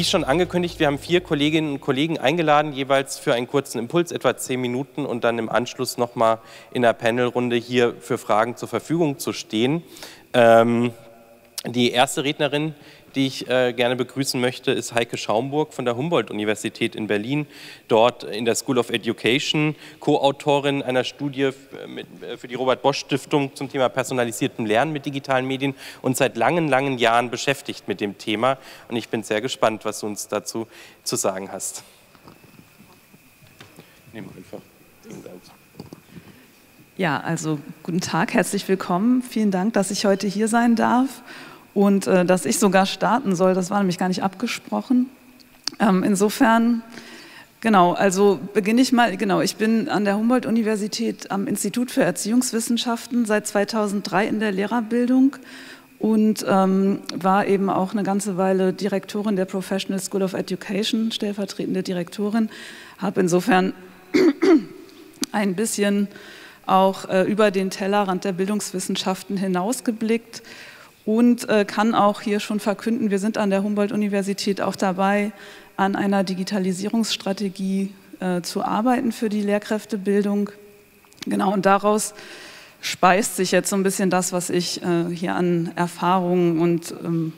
Wie schon angekündigt, wir haben vier Kolleginnen und Kollegen eingeladen, jeweils für einen kurzen Impuls, etwa zehn Minuten und dann im Anschluss nochmal in der Panelrunde hier für Fragen zur Verfügung zu stehen. Ähm, die erste Rednerin die ich äh, gerne begrüßen möchte, ist Heike Schaumburg von der Humboldt-Universität in Berlin, dort in der School of Education, Co-Autorin einer Studie äh, für die Robert-Bosch-Stiftung zum Thema personalisiertem Lernen mit digitalen Medien und seit langen, langen Jahren beschäftigt mit dem Thema. Und ich bin sehr gespannt, was du uns dazu zu sagen hast. Nehmen einfach Ja, also guten Tag, herzlich willkommen. Vielen Dank, dass ich heute hier sein darf und äh, dass ich sogar starten soll, das war nämlich gar nicht abgesprochen. Ähm, insofern, genau, also beginne ich mal, genau, ich bin an der Humboldt-Universität am Institut für Erziehungswissenschaften seit 2003 in der Lehrerbildung und ähm, war eben auch eine ganze Weile Direktorin der Professional School of Education, stellvertretende Direktorin, habe insofern ein bisschen auch äh, über den Tellerrand der Bildungswissenschaften hinausgeblickt und äh, kann auch hier schon verkünden, wir sind an der Humboldt-Universität auch dabei, an einer Digitalisierungsstrategie äh, zu arbeiten für die Lehrkräftebildung. Genau, und daraus speist sich jetzt so ein bisschen das, was ich äh, hier an Erfahrungen und ähm,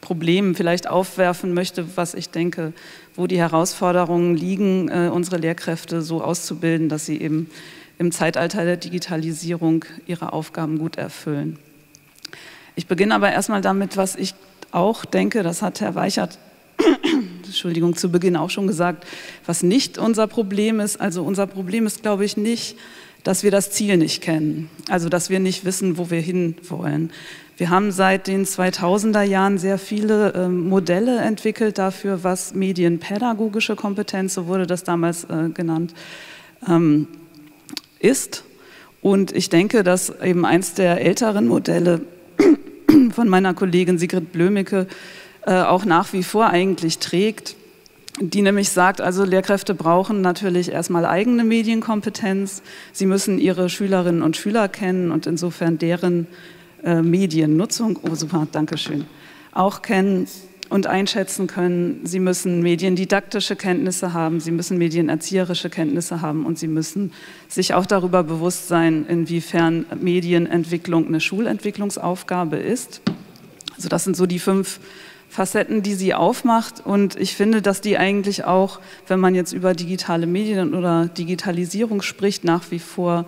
Problemen vielleicht aufwerfen möchte, was ich denke, wo die Herausforderungen liegen, unsere Lehrkräfte so auszubilden, dass sie eben im Zeitalter der Digitalisierung ihre Aufgaben gut erfüllen. Ich beginne aber erstmal damit, was ich auch denke, das hat Herr Weichert Entschuldigung, zu Beginn auch schon gesagt, was nicht unser Problem ist. Also unser Problem ist, glaube ich, nicht, dass wir das Ziel nicht kennen, also dass wir nicht wissen, wo wir hin wollen. Wir haben seit den 2000er Jahren sehr viele äh, Modelle entwickelt dafür, was medienpädagogische Kompetenz, so wurde das damals äh, genannt, ähm, ist. Und ich denke, dass eben eins der älteren Modelle von meiner Kollegin Sigrid Blömecke äh, auch nach wie vor eigentlich trägt, die nämlich sagt, also Lehrkräfte brauchen natürlich erstmal eigene Medienkompetenz. Sie müssen ihre Schülerinnen und Schüler kennen und insofern deren äh, Mediennutzung, oh super, Dankeschön, auch kennen und einschätzen können. Sie müssen mediendidaktische Kenntnisse haben, sie müssen medienerzieherische Kenntnisse haben und sie müssen sich auch darüber bewusst sein, inwiefern Medienentwicklung eine Schulentwicklungsaufgabe ist. Also das sind so die fünf Facetten, die sie aufmacht. Und ich finde, dass die eigentlich auch, wenn man jetzt über digitale Medien oder Digitalisierung spricht, nach wie vor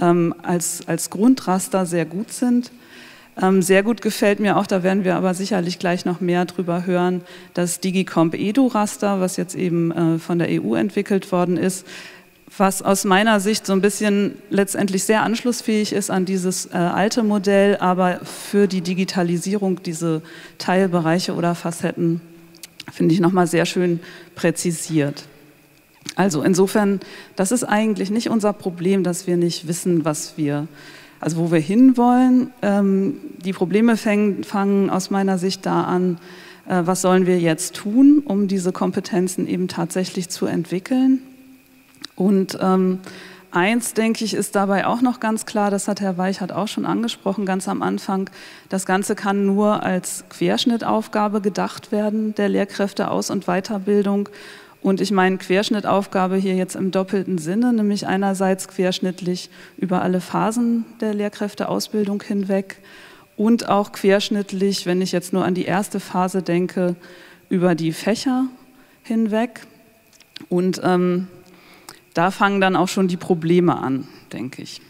ähm, als, als Grundraster sehr gut sind. Ähm, sehr gut gefällt mir auch, da werden wir aber sicherlich gleich noch mehr drüber hören, das Digicomp Edu-Raster, was jetzt eben äh, von der EU entwickelt worden ist, was aus meiner Sicht so ein bisschen letztendlich sehr anschlussfähig ist an dieses äh, alte Modell, aber für die Digitalisierung diese Teilbereiche oder Facetten finde ich nochmal sehr schön präzisiert. Also insofern, das ist eigentlich nicht unser Problem, dass wir nicht wissen, was wir also wo wir hinwollen. Ähm, die Probleme fängen, fangen aus meiner Sicht da an, äh, was sollen wir jetzt tun, um diese Kompetenzen eben tatsächlich zu entwickeln. Und ähm, eins, denke ich, ist dabei auch noch ganz klar, das hat Herr Weichert auch schon angesprochen, ganz am Anfang, das Ganze kann nur als Querschnittaufgabe gedacht werden, der Lehrkräfte-Aus- und Weiterbildung. Und ich meine Querschnittaufgabe hier jetzt im doppelten Sinne, nämlich einerseits querschnittlich über alle Phasen der Lehrkräfteausbildung hinweg und auch querschnittlich, wenn ich jetzt nur an die erste Phase denke, über die Fächer hinweg. Und ähm, da fangen dann auch schon die Probleme an, denke ich.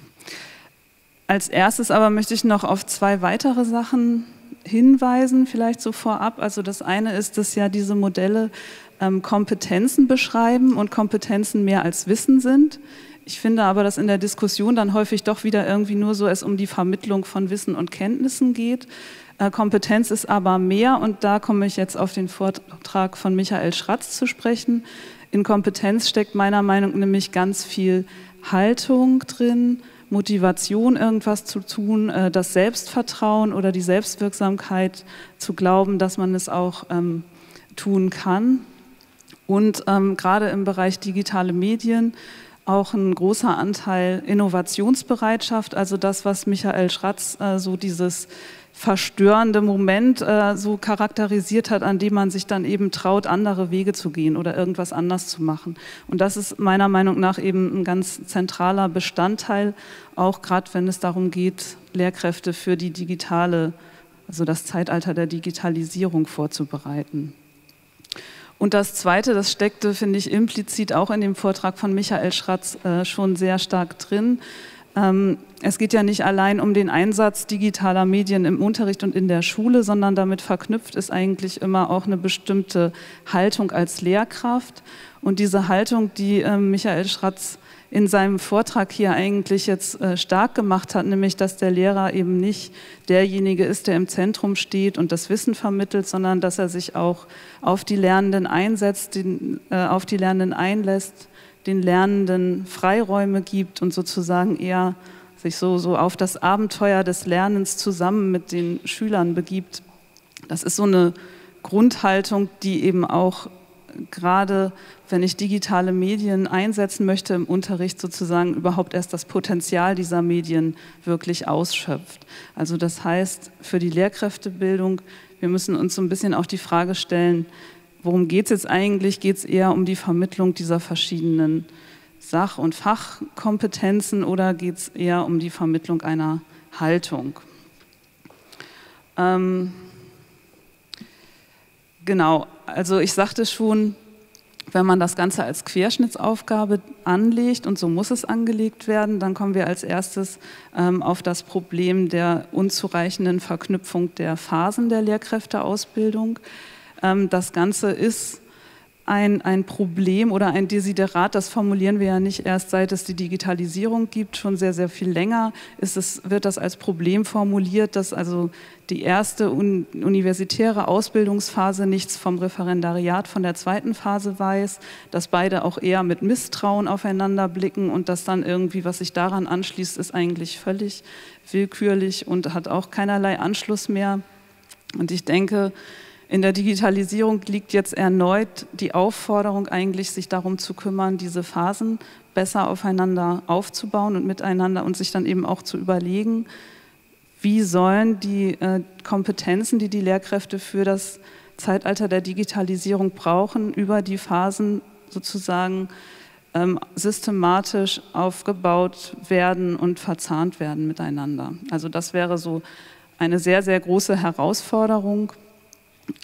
Als erstes aber möchte ich noch auf zwei weitere Sachen hinweisen, vielleicht so vorab. Also das eine ist, dass ja diese Modelle ähm, Kompetenzen beschreiben und Kompetenzen mehr als Wissen sind. Ich finde aber, dass in der Diskussion dann häufig doch wieder irgendwie nur so es um die Vermittlung von Wissen und Kenntnissen geht. Äh, Kompetenz ist aber mehr und da komme ich jetzt auf den Vortrag von Michael Schratz zu sprechen. In Kompetenz steckt meiner Meinung nach nämlich ganz viel Haltung drin, Motivation, irgendwas zu tun, äh, das Selbstvertrauen oder die Selbstwirksamkeit zu glauben, dass man es auch ähm, tun kann. Und ähm, gerade im Bereich digitale Medien auch ein großer Anteil Innovationsbereitschaft, also das, was Michael Schratz äh, so dieses verstörende Moment äh, so charakterisiert hat, an dem man sich dann eben traut, andere Wege zu gehen oder irgendwas anders zu machen. Und das ist meiner Meinung nach eben ein ganz zentraler Bestandteil, auch gerade wenn es darum geht, Lehrkräfte für die digitale, also das Zeitalter der Digitalisierung vorzubereiten. Und das Zweite, das steckte, finde ich, implizit auch in dem Vortrag von Michael Schratz äh, schon sehr stark drin. Ähm, es geht ja nicht allein um den Einsatz digitaler Medien im Unterricht und in der Schule, sondern damit verknüpft ist eigentlich immer auch eine bestimmte Haltung als Lehrkraft. Und diese Haltung, die äh, Michael Schratz in seinem Vortrag hier eigentlich jetzt äh, stark gemacht hat, nämlich dass der Lehrer eben nicht derjenige ist, der im Zentrum steht und das Wissen vermittelt, sondern dass er sich auch auf die Lernenden einsetzt, den, äh, auf die Lernenden einlässt, den Lernenden Freiräume gibt und sozusagen eher sich so, so auf das Abenteuer des Lernens zusammen mit den Schülern begibt. Das ist so eine Grundhaltung, die eben auch gerade wenn ich digitale Medien einsetzen möchte im Unterricht, sozusagen überhaupt erst das Potenzial dieser Medien wirklich ausschöpft. Also das heißt, für die Lehrkräftebildung, wir müssen uns so ein bisschen auch die Frage stellen, worum geht es jetzt eigentlich? Geht es eher um die Vermittlung dieser verschiedenen Sach- und Fachkompetenzen oder geht es eher um die Vermittlung einer Haltung? Ähm, genau, also ich sagte schon, wenn man das Ganze als Querschnittsaufgabe anlegt, und so muss es angelegt werden, dann kommen wir als erstes ähm, auf das Problem der unzureichenden Verknüpfung der Phasen der Lehrkräfteausbildung. Ähm, das Ganze ist ein, ein Problem oder ein Desiderat, das formulieren wir ja nicht erst seit es die Digitalisierung gibt, schon sehr, sehr viel länger ist es, wird das als Problem formuliert, dass also die erste un universitäre Ausbildungsphase nichts vom Referendariat von der zweiten Phase weiß, dass beide auch eher mit Misstrauen aufeinander blicken und das dann irgendwie, was sich daran anschließt, ist eigentlich völlig willkürlich und hat auch keinerlei Anschluss mehr. Und ich denke, in der Digitalisierung liegt jetzt erneut die Aufforderung eigentlich, sich darum zu kümmern, diese Phasen besser aufeinander aufzubauen und miteinander und sich dann eben auch zu überlegen, wie sollen die äh, Kompetenzen, die die Lehrkräfte für das Zeitalter der Digitalisierung brauchen, über die Phasen sozusagen ähm, systematisch aufgebaut werden und verzahnt werden miteinander. Also das wäre so eine sehr, sehr große Herausforderung.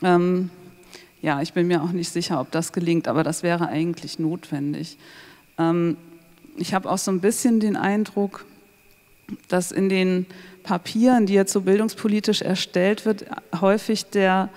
Ähm, ja, ich bin mir auch nicht sicher, ob das gelingt, aber das wäre eigentlich notwendig. Ähm, ich habe auch so ein bisschen den Eindruck, dass in den Papieren, die jetzt so bildungspolitisch erstellt wird, häufig der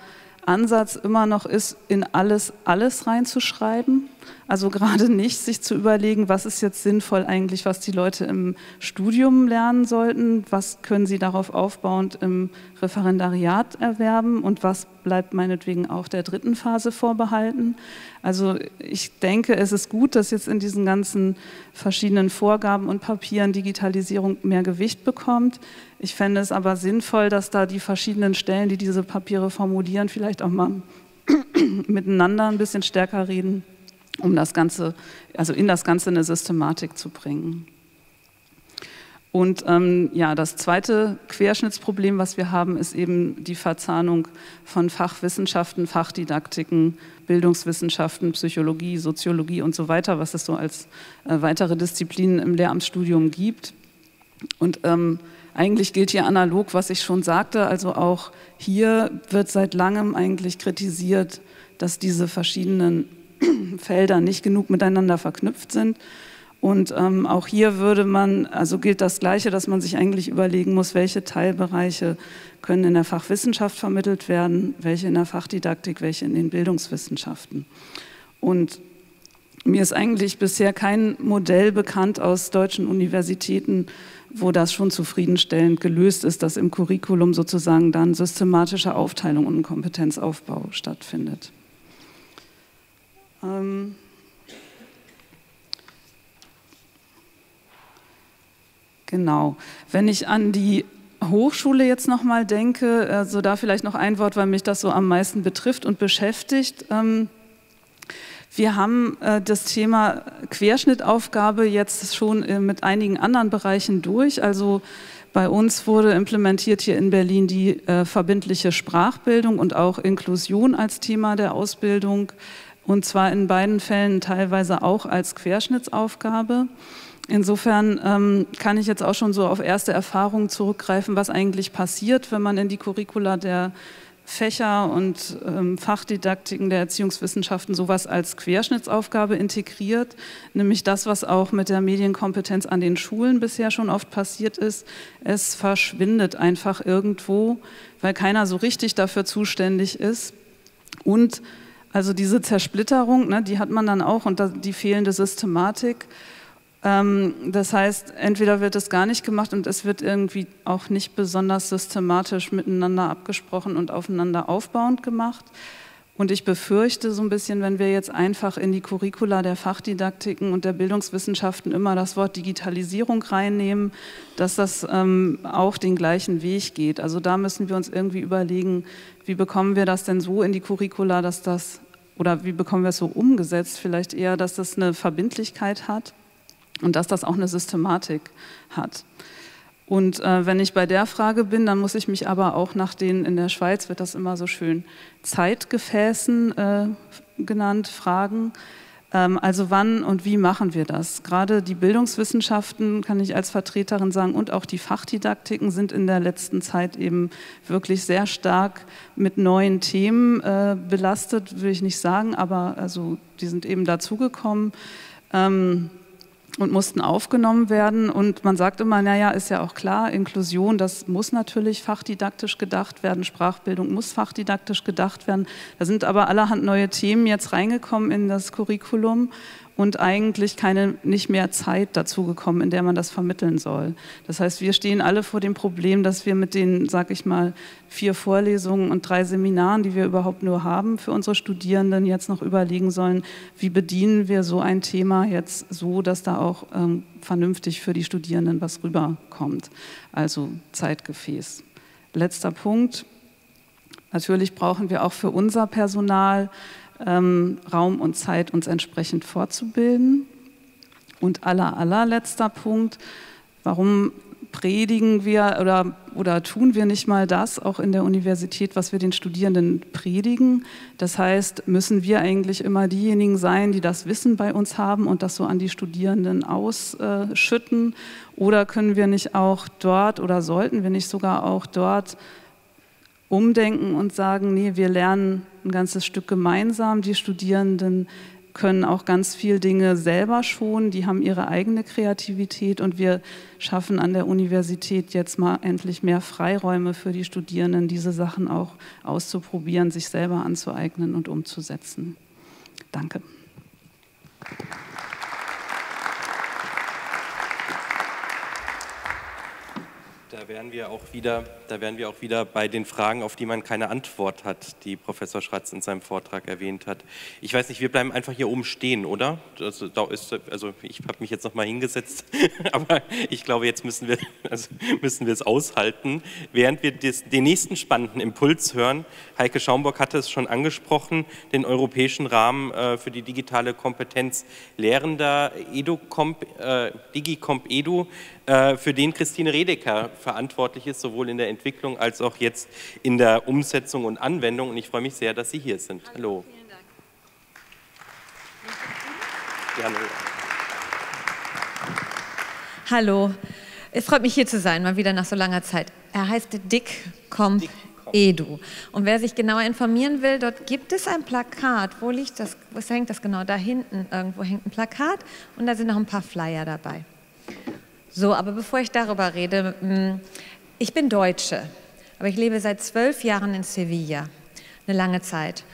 Ansatz immer noch ist, in alles alles reinzuschreiben. Also gerade nicht sich zu überlegen, was ist jetzt sinnvoll eigentlich, was die Leute im Studium lernen sollten, was können sie darauf aufbauend im Referendariat erwerben und was bleibt meinetwegen auch der dritten Phase vorbehalten. Also ich denke, es ist gut, dass jetzt in diesen ganzen verschiedenen Vorgaben und Papieren Digitalisierung mehr Gewicht bekommt. Ich fände es aber sinnvoll, dass da die verschiedenen Stellen, die diese Papiere formulieren, vielleicht auch mal miteinander ein bisschen stärker reden um das Ganze, also in das Ganze eine Systematik zu bringen. Und ähm, ja, das zweite Querschnittsproblem, was wir haben, ist eben die Verzahnung von Fachwissenschaften, Fachdidaktiken, Bildungswissenschaften, Psychologie, Soziologie und so weiter, was es so als äh, weitere Disziplinen im Lehramtsstudium gibt. Und ähm, eigentlich gilt hier analog, was ich schon sagte, also auch hier wird seit langem eigentlich kritisiert, dass diese verschiedenen Felder nicht genug miteinander verknüpft sind. Und ähm, auch hier würde man, also gilt das Gleiche, dass man sich eigentlich überlegen muss, welche Teilbereiche können in der Fachwissenschaft vermittelt werden, welche in der Fachdidaktik, welche in den Bildungswissenschaften. Und mir ist eigentlich bisher kein Modell bekannt aus deutschen Universitäten, wo das schon zufriedenstellend gelöst ist, dass im Curriculum sozusagen dann systematische Aufteilung und Kompetenzaufbau stattfindet. Ähm genau. Wenn ich an die Hochschule jetzt nochmal denke, also da vielleicht noch ein Wort, weil mich das so am meisten betrifft und beschäftigt. Ähm Wir haben äh, das Thema Querschnittaufgabe jetzt schon äh, mit einigen anderen Bereichen durch. Also bei uns wurde implementiert hier in Berlin die äh, verbindliche Sprachbildung und auch Inklusion als Thema der Ausbildung. Und zwar in beiden Fällen teilweise auch als Querschnittsaufgabe. Insofern ähm, kann ich jetzt auch schon so auf erste Erfahrungen zurückgreifen, was eigentlich passiert, wenn man in die Curricula der Fächer und ähm, Fachdidaktiken der Erziehungswissenschaften sowas als Querschnittsaufgabe integriert, nämlich das, was auch mit der Medienkompetenz an den Schulen bisher schon oft passiert ist. Es verschwindet einfach irgendwo, weil keiner so richtig dafür zuständig ist. Und also diese Zersplitterung, ne, die hat man dann auch und die fehlende Systematik. Ähm, das heißt, entweder wird es gar nicht gemacht und es wird irgendwie auch nicht besonders systematisch miteinander abgesprochen und aufeinander aufbauend gemacht. Und ich befürchte so ein bisschen, wenn wir jetzt einfach in die Curricula der Fachdidaktiken und der Bildungswissenschaften immer das Wort Digitalisierung reinnehmen, dass das ähm, auch den gleichen Weg geht. Also da müssen wir uns irgendwie überlegen, wie bekommen wir das denn so in die Curricula, dass das, oder wie bekommen wir es so umgesetzt, vielleicht eher, dass das eine Verbindlichkeit hat und dass das auch eine Systematik hat. Und äh, wenn ich bei der Frage bin, dann muss ich mich aber auch nach den, in der Schweiz wird das immer so schön Zeitgefäßen äh, genannt, fragen. Ähm, also wann und wie machen wir das? Gerade die Bildungswissenschaften, kann ich als Vertreterin sagen, und auch die Fachdidaktiken sind in der letzten Zeit eben wirklich sehr stark mit neuen Themen äh, belastet, will ich nicht sagen, aber also die sind eben dazugekommen. Ähm, und mussten aufgenommen werden. Und man sagt immer, naja, ist ja auch klar, Inklusion, das muss natürlich fachdidaktisch gedacht werden, Sprachbildung muss fachdidaktisch gedacht werden. Da sind aber allerhand neue Themen jetzt reingekommen in das Curriculum und eigentlich keine nicht mehr Zeit dazu gekommen, in der man das vermitteln soll. Das heißt, wir stehen alle vor dem Problem, dass wir mit den, sag ich mal, vier Vorlesungen und drei Seminaren, die wir überhaupt nur haben für unsere Studierenden, jetzt noch überlegen sollen, wie bedienen wir so ein Thema jetzt so, dass da auch ähm, vernünftig für die Studierenden was rüberkommt. Also zeitgemäß. Letzter Punkt. Natürlich brauchen wir auch für unser Personal ähm, Raum und Zeit, uns entsprechend fortzubilden. Und aller, allerletzter Punkt, warum predigen wir oder, oder tun wir nicht mal das auch in der Universität, was wir den Studierenden predigen? Das heißt, müssen wir eigentlich immer diejenigen sein, die das Wissen bei uns haben und das so an die Studierenden ausschütten? Oder können wir nicht auch dort oder sollten wir nicht sogar auch dort umdenken und sagen, nee, wir lernen ein ganzes Stück gemeinsam. Die Studierenden können auch ganz viel Dinge selber schonen, die haben ihre eigene Kreativität und wir schaffen an der Universität jetzt mal endlich mehr Freiräume für die Studierenden, diese Sachen auch auszuprobieren, sich selber anzueignen und umzusetzen. Danke. Wären wir auch wieder, da wären wir auch wieder bei den Fragen, auf die man keine Antwort hat, die Professor Schratz in seinem Vortrag erwähnt hat. Ich weiß nicht, wir bleiben einfach hier oben stehen, oder? Das, ist, also ich habe mich jetzt noch mal hingesetzt, aber ich glaube, jetzt müssen wir, also müssen wir es aushalten, während wir des, den nächsten spannenden Impuls hören. Heike Schaumburg hatte es schon angesprochen, den europäischen Rahmen äh, für die digitale Kompetenz Lehrender EduComp, äh, DigiComp Edu für den Christine Redeker verantwortlich ist, sowohl in der Entwicklung als auch jetzt in der Umsetzung und Anwendung. Und ich freue mich sehr, dass Sie hier sind. Hallo. Vielen Dank. Hallo. Es freut mich hier zu sein, mal wieder nach so langer Zeit. Er heißt Dick Comp Edu. Und wer sich genauer informieren will, dort gibt es ein Plakat. Wo liegt das? Wo hängt das genau? Da hinten irgendwo hängt ein Plakat und da sind noch ein paar Flyer dabei. So, aber bevor ich darüber rede, hm, ich bin Deutsche, aber ich lebe seit zwölf Jahren in Sevilla, eine lange Zeit.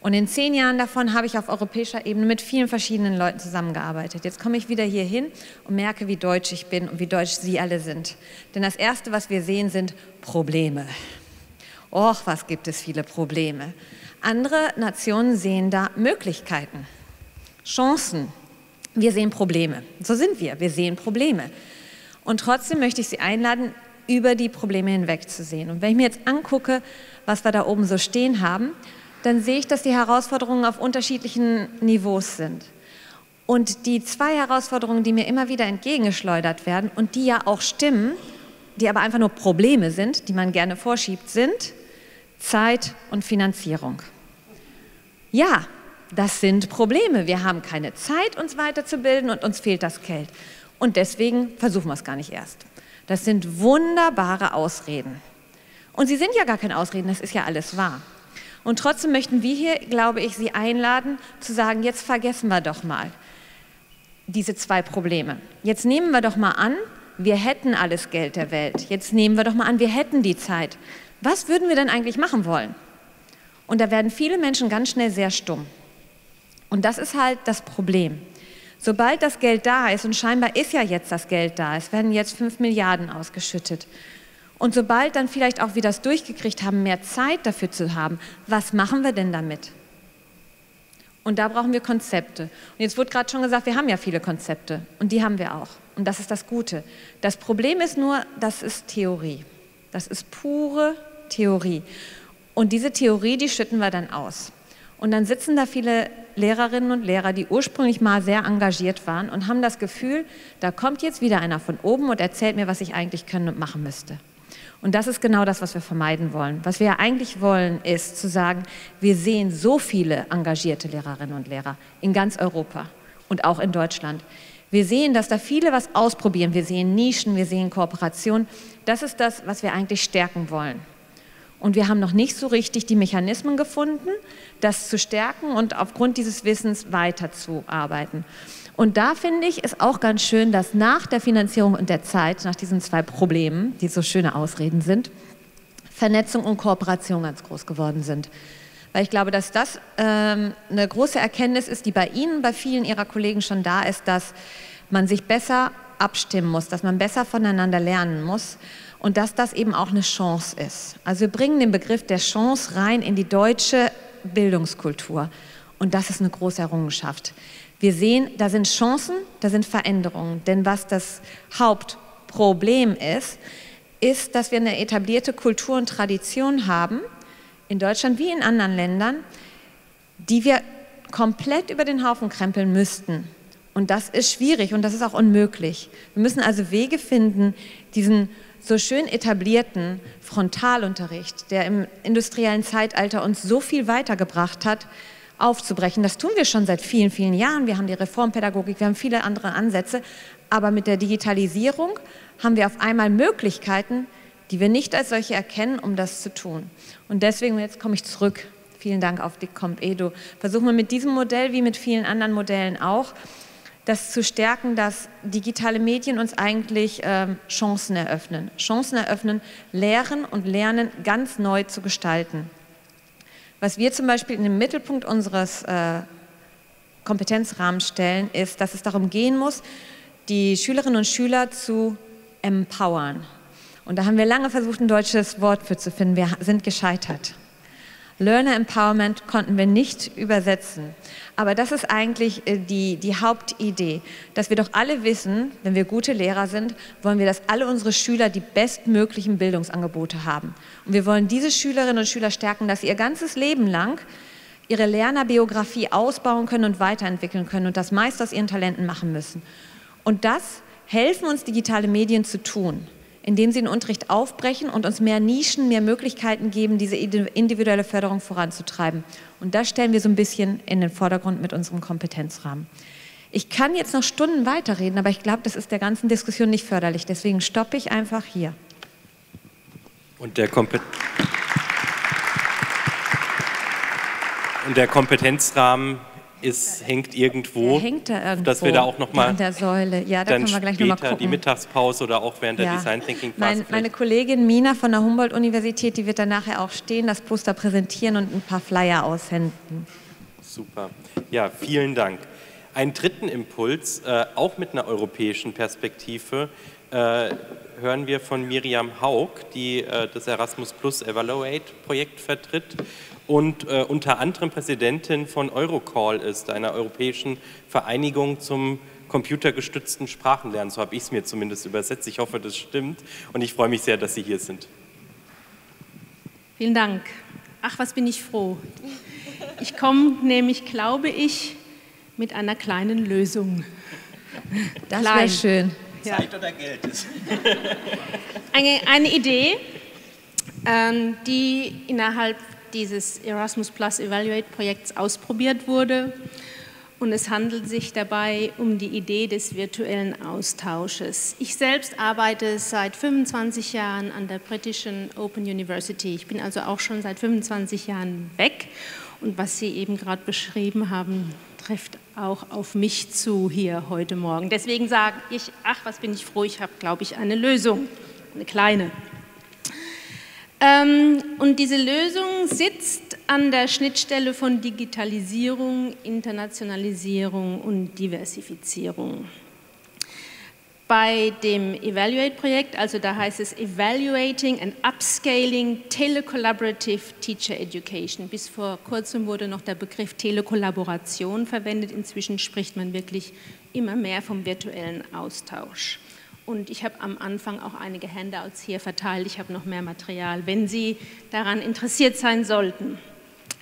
Und in zehn Jahren davon habe ich auf europäischer Ebene mit vielen verschiedenen Leuten zusammengearbeitet. Jetzt komme ich wieder hier hin und merke, wie deutsch ich bin und wie deutsch Sie alle sind. Denn das Erste, was wir sehen, sind Probleme. Och, was gibt es viele Probleme. Andere Nationen sehen da Möglichkeiten, Chancen. Wir sehen Probleme. So sind wir. Wir sehen Probleme. Und trotzdem möchte ich Sie einladen, über die Probleme hinwegzusehen. Und wenn ich mir jetzt angucke, was wir da oben so stehen haben, dann sehe ich, dass die Herausforderungen auf unterschiedlichen Niveaus sind. Und die zwei Herausforderungen, die mir immer wieder entgegengeschleudert werden und die ja auch stimmen, die aber einfach nur Probleme sind, die man gerne vorschiebt, sind Zeit und Finanzierung. Ja, das sind Probleme. Wir haben keine Zeit, uns weiterzubilden und uns fehlt das Geld. Und deswegen versuchen wir es gar nicht erst. Das sind wunderbare Ausreden. Und sie sind ja gar keine Ausreden, das ist ja alles wahr. Und trotzdem möchten wir hier, glaube ich, Sie einladen, zu sagen, jetzt vergessen wir doch mal diese zwei Probleme. Jetzt nehmen wir doch mal an, wir hätten alles Geld der Welt. Jetzt nehmen wir doch mal an, wir hätten die Zeit. Was würden wir denn eigentlich machen wollen? Und da werden viele Menschen ganz schnell sehr stumm. Und das ist halt das Problem. Sobald das Geld da ist, und scheinbar ist ja jetzt das Geld da, es werden jetzt fünf Milliarden ausgeschüttet, und sobald dann vielleicht auch wir das durchgekriegt haben, mehr Zeit dafür zu haben, was machen wir denn damit? Und da brauchen wir Konzepte. Und jetzt wurde gerade schon gesagt, wir haben ja viele Konzepte und die haben wir auch. Und das ist das Gute. Das Problem ist nur, das ist Theorie. Das ist pure Theorie. Und diese Theorie, die schütten wir dann aus. Und dann sitzen da viele Lehrerinnen und Lehrer, die ursprünglich mal sehr engagiert waren und haben das Gefühl, da kommt jetzt wieder einer von oben und erzählt mir, was ich eigentlich können und machen müsste. Und das ist genau das, was wir vermeiden wollen. Was wir ja eigentlich wollen, ist zu sagen, wir sehen so viele engagierte Lehrerinnen und Lehrer in ganz Europa und auch in Deutschland. Wir sehen, dass da viele was ausprobieren. Wir sehen Nischen, wir sehen Kooperation. Das ist das, was wir eigentlich stärken wollen. Und wir haben noch nicht so richtig die Mechanismen gefunden, das zu stärken und aufgrund dieses Wissens weiterzuarbeiten. Und da finde ich es auch ganz schön, dass nach der Finanzierung und der Zeit, nach diesen zwei Problemen, die so schöne Ausreden sind, Vernetzung und Kooperation ganz groß geworden sind. Weil ich glaube, dass das ähm, eine große Erkenntnis ist, die bei Ihnen, bei vielen Ihrer Kollegen schon da ist, dass man sich besser abstimmen muss, dass man besser voneinander lernen muss und dass das eben auch eine Chance ist. Also wir bringen den Begriff der Chance rein in die deutsche Bildungskultur und das ist eine große Errungenschaft. Wir sehen, da sind Chancen, da sind Veränderungen. Denn was das Hauptproblem ist, ist, dass wir eine etablierte Kultur und Tradition haben, in Deutschland wie in anderen Ländern, die wir komplett über den Haufen krempeln müssten. Und das ist schwierig und das ist auch unmöglich. Wir müssen also Wege finden, diesen so schön etablierten Frontalunterricht, der im industriellen Zeitalter uns so viel weitergebracht hat, aufzubrechen. Das tun wir schon seit vielen, vielen Jahren. Wir haben die Reformpädagogik, wir haben viele andere Ansätze. Aber mit der Digitalisierung haben wir auf einmal Möglichkeiten, die wir nicht als solche erkennen, um das zu tun. Und deswegen, jetzt komme ich zurück. Vielen Dank auf die Comp Edu. Versuchen wir mit diesem Modell, wie mit vielen anderen Modellen auch, das zu stärken, dass digitale Medien uns eigentlich äh, Chancen eröffnen. Chancen eröffnen, Lehren und Lernen ganz neu zu gestalten. Was wir zum Beispiel in den Mittelpunkt unseres äh, Kompetenzrahmens stellen, ist, dass es darum gehen muss, die Schülerinnen und Schüler zu empowern. Und da haben wir lange versucht, ein deutsches Wort für zu finden. Wir sind gescheitert. Learner Empowerment konnten wir nicht übersetzen. Aber das ist eigentlich äh, die, die Hauptidee, dass wir doch alle wissen, wenn wir gute Lehrer sind, wollen wir, dass alle unsere Schüler die bestmöglichen Bildungsangebote haben. Und wir wollen diese Schülerinnen und Schüler stärken, dass sie ihr ganzes Leben lang ihre Lernerbiografie ausbauen können und weiterentwickeln können und das meist aus ihren Talenten machen müssen. Und das helfen uns digitale Medien zu tun indem sie den Unterricht aufbrechen und uns mehr Nischen, mehr Möglichkeiten geben, diese individuelle Förderung voranzutreiben. Und das stellen wir so ein bisschen in den Vordergrund mit unserem Kompetenzrahmen. Ich kann jetzt noch Stunden weiterreden, aber ich glaube, das ist der ganzen Diskussion nicht förderlich. Deswegen stoppe ich einfach hier. Und der, Kompet Und der Kompetenzrahmen ist, hängt irgendwo. Der hängt da irgendwo. Dass wir da auch nochmal. An der Säule. Ja, da können wir gleich nochmal gucken. die Mittagspause oder auch während der ja. Design Thinking Phase. Mein, meine Kollegin Mina von der Humboldt-Universität, die wird dann nachher auch stehen, das Poster präsentieren und ein paar Flyer aushenden. Super. Ja, vielen Dank. Einen dritten Impuls, äh, auch mit einer europäischen Perspektive, äh, hören wir von Miriam Haug, die äh, das Erasmus Plus Evaluate Projekt vertritt und äh, unter anderem Präsidentin von Eurocall ist, einer europäischen Vereinigung zum computergestützten Sprachenlernen. So habe ich es mir zumindest übersetzt. Ich hoffe, das stimmt und ich freue mich sehr, dass Sie hier sind. Vielen Dank. ach, was bin ich froh. Ich komme nämlich, glaube ich, mit einer kleinen Lösung. Das wäre schön. Zeit oder Geld ist. Eine, eine Idee, ähm, die innerhalb dieses Erasmus Plus Evaluate Projekts ausprobiert wurde. Und es handelt sich dabei um die Idee des virtuellen Austausches. Ich selbst arbeite seit 25 Jahren an der britischen Open University. Ich bin also auch schon seit 25 Jahren weg. Und was Sie eben gerade beschrieben haben, trifft auch auf mich zu hier heute Morgen. Deswegen sage ich, ach, was bin ich froh, ich habe, glaube ich, eine Lösung, eine kleine. Ähm, und diese Lösung sitzt an der Schnittstelle von Digitalisierung, Internationalisierung und Diversifizierung. Bei dem Evaluate-Projekt, also da heißt es Evaluating and Upscaling Telecollaborative Teacher Education. Bis vor kurzem wurde noch der Begriff Telekollaboration verwendet. Inzwischen spricht man wirklich immer mehr vom virtuellen Austausch. Und ich habe am Anfang auch einige Handouts hier verteilt. Ich habe noch mehr Material, wenn Sie daran interessiert sein sollten.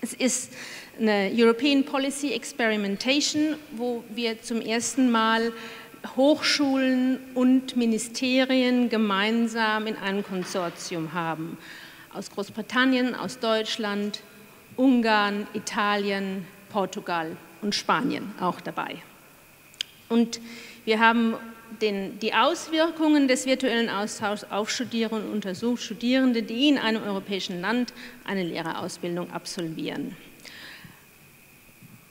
Es ist eine European Policy Experimentation, wo wir zum ersten Mal Hochschulen und Ministerien gemeinsam in einem Konsortium haben. Aus Großbritannien, aus Deutschland, Ungarn, Italien, Portugal und Spanien auch dabei. Und wir haben den, die Auswirkungen des virtuellen Austauschs auf Studierende untersucht, Studierende, die in einem europäischen Land eine Lehrerausbildung absolvieren.